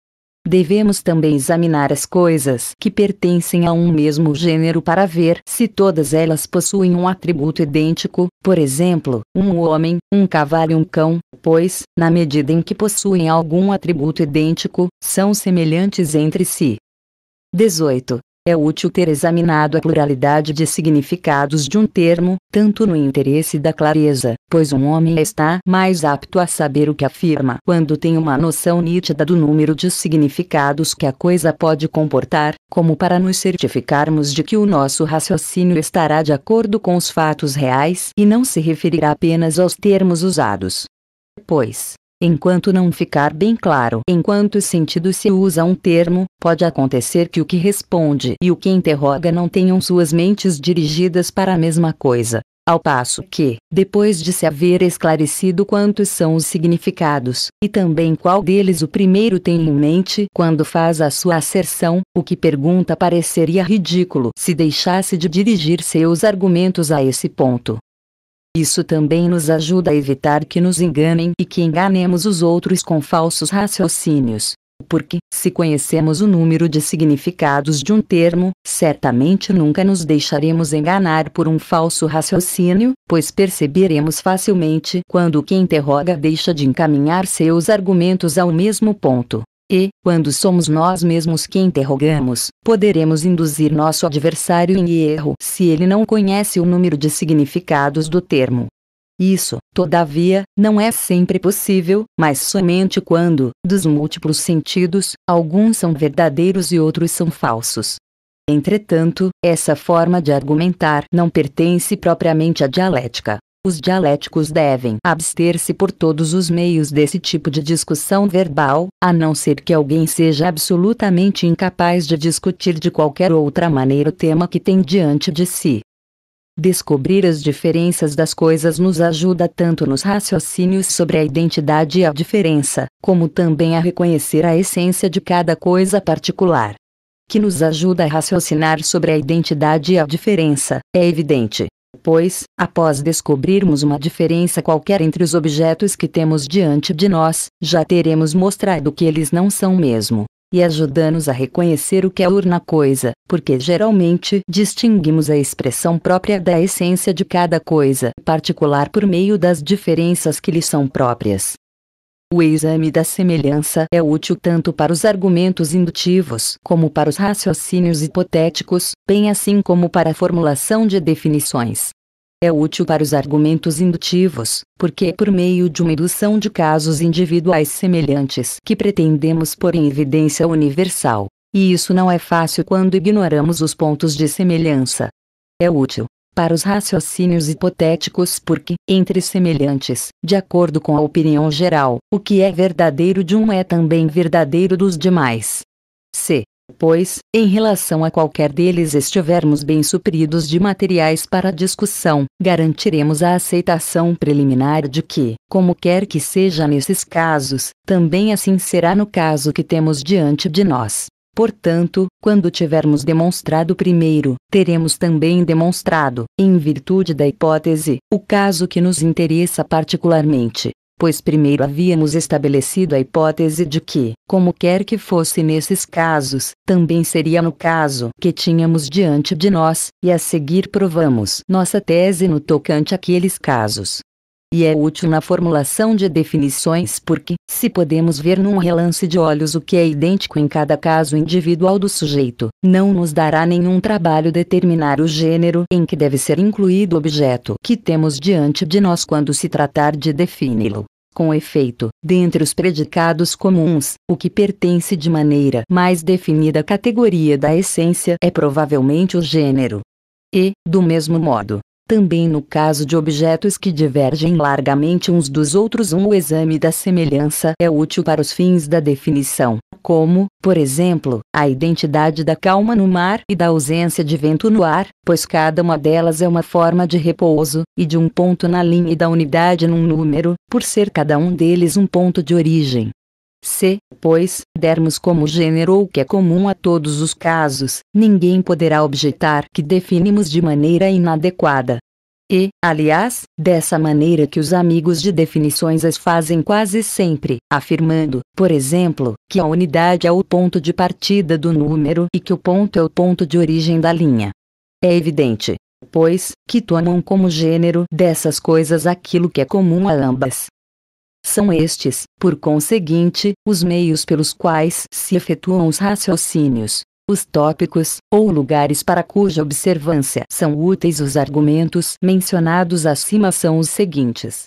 Devemos também examinar as coisas que pertencem a um mesmo gênero para ver se todas elas possuem um atributo idêntico, por exemplo, um homem, um cavalo e um cão, pois, na medida em que possuem algum atributo idêntico, são semelhantes entre si. 18. É útil ter examinado a pluralidade de significados de um termo, tanto no interesse da clareza, pois um homem está mais apto a saber o que afirma quando tem uma noção nítida do número de significados que a coisa pode comportar, como para nos certificarmos de que o nosso raciocínio estará de acordo com os fatos reais e não se referirá apenas aos termos usados. Pois, Enquanto não ficar bem claro em quantos sentidos se usa um termo, pode acontecer que o que responde e o que interroga não tenham suas mentes dirigidas para a mesma coisa. ao passo que, depois de se haver esclarecido quantos são os significados, e também qual deles o primeiro tem em mente quando faz a sua asserção, o que pergunta pareceria ridículo se deixasse de dirigir seus argumentos a esse ponto. Isso também nos ajuda a evitar que nos enganem e que enganemos os outros com falsos raciocínios. Porque, se conhecemos o número de significados de um termo, certamente nunca nos deixaremos enganar por um falso raciocínio, pois perceberemos facilmente quando quem interroga deixa de encaminhar seus argumentos ao mesmo ponto. E, quando somos nós mesmos que interrogamos, poderemos induzir nosso adversário em erro se ele não conhece o número de significados do termo. Isso, todavia, não é sempre possível, mas somente quando, dos múltiplos sentidos, alguns são verdadeiros e outros são falsos. Entretanto, essa forma de argumentar não pertence propriamente à dialética. Os dialéticos devem abster-se por todos os meios desse tipo de discussão verbal, a não ser que alguém seja absolutamente incapaz de discutir de qualquer outra maneira o tema que tem diante de si. Descobrir as diferenças das coisas nos ajuda tanto nos raciocínios sobre a identidade e a diferença, como também a reconhecer a essência de cada coisa particular. Que nos ajuda a raciocinar sobre a identidade e a diferença, é evidente pois, após descobrirmos uma diferença qualquer entre os objetos que temos diante de nós, já teremos mostrado que eles não são mesmo. E ajuda-nos a reconhecer o que é urna coisa, porque geralmente distinguimos a expressão própria da essência de cada coisa particular por meio das diferenças que lhe são próprias. O exame da semelhança é útil tanto para os argumentos indutivos como para os raciocínios hipotéticos, bem assim como para a formulação de definições. É útil para os argumentos indutivos, porque é por meio de uma indução de casos individuais semelhantes que pretendemos pôr em evidência universal. E isso não é fácil quando ignoramos os pontos de semelhança. É útil, para os raciocínios hipotéticos porque, entre semelhantes, de acordo com a opinião geral, o que é verdadeiro de um é também verdadeiro dos demais. C. Pois, em relação a qualquer deles estivermos bem supridos de materiais para discussão, garantiremos a aceitação preliminar de que, como quer que seja nesses casos, também assim será no caso que temos diante de nós. Portanto, quando tivermos demonstrado primeiro, teremos também demonstrado, em virtude da hipótese, o caso que nos interessa particularmente. Pois primeiro havíamos estabelecido a hipótese de que, como quer que fosse nesses casos, também seria no caso que tínhamos diante de nós, e a seguir provamos nossa tese no tocante àqueles casos e é útil na formulação de definições porque, se podemos ver num relance de olhos o que é idêntico em cada caso individual do sujeito, não nos dará nenhum trabalho determinar o gênero em que deve ser incluído o objeto que temos diante de nós quando se tratar de defini-lo. Com efeito, dentre os predicados comuns, o que pertence de maneira mais definida à categoria da essência é provavelmente o gênero. E, do mesmo modo, também no caso de objetos que divergem largamente uns dos outros, um o exame da semelhança é útil para os fins da definição, como, por exemplo, a identidade da calma no mar e da ausência de vento no ar, pois cada uma delas é uma forma de repouso, e de um ponto na linha e da unidade num número, por ser cada um deles um ponto de origem. Se, pois, dermos como gênero o que é comum a todos os casos, ninguém poderá objetar que definimos de maneira inadequada. E, aliás, dessa maneira que os amigos de definições as fazem quase sempre, afirmando, por exemplo, que a unidade é o ponto de partida do número e que o ponto é o ponto de origem da linha. É evidente, pois, que tomam como gênero dessas coisas aquilo que é comum a ambas. São estes, por conseguinte, os meios pelos quais se efetuam os raciocínios. Os tópicos, ou lugares para cuja observância são úteis os argumentos mencionados acima são os seguintes: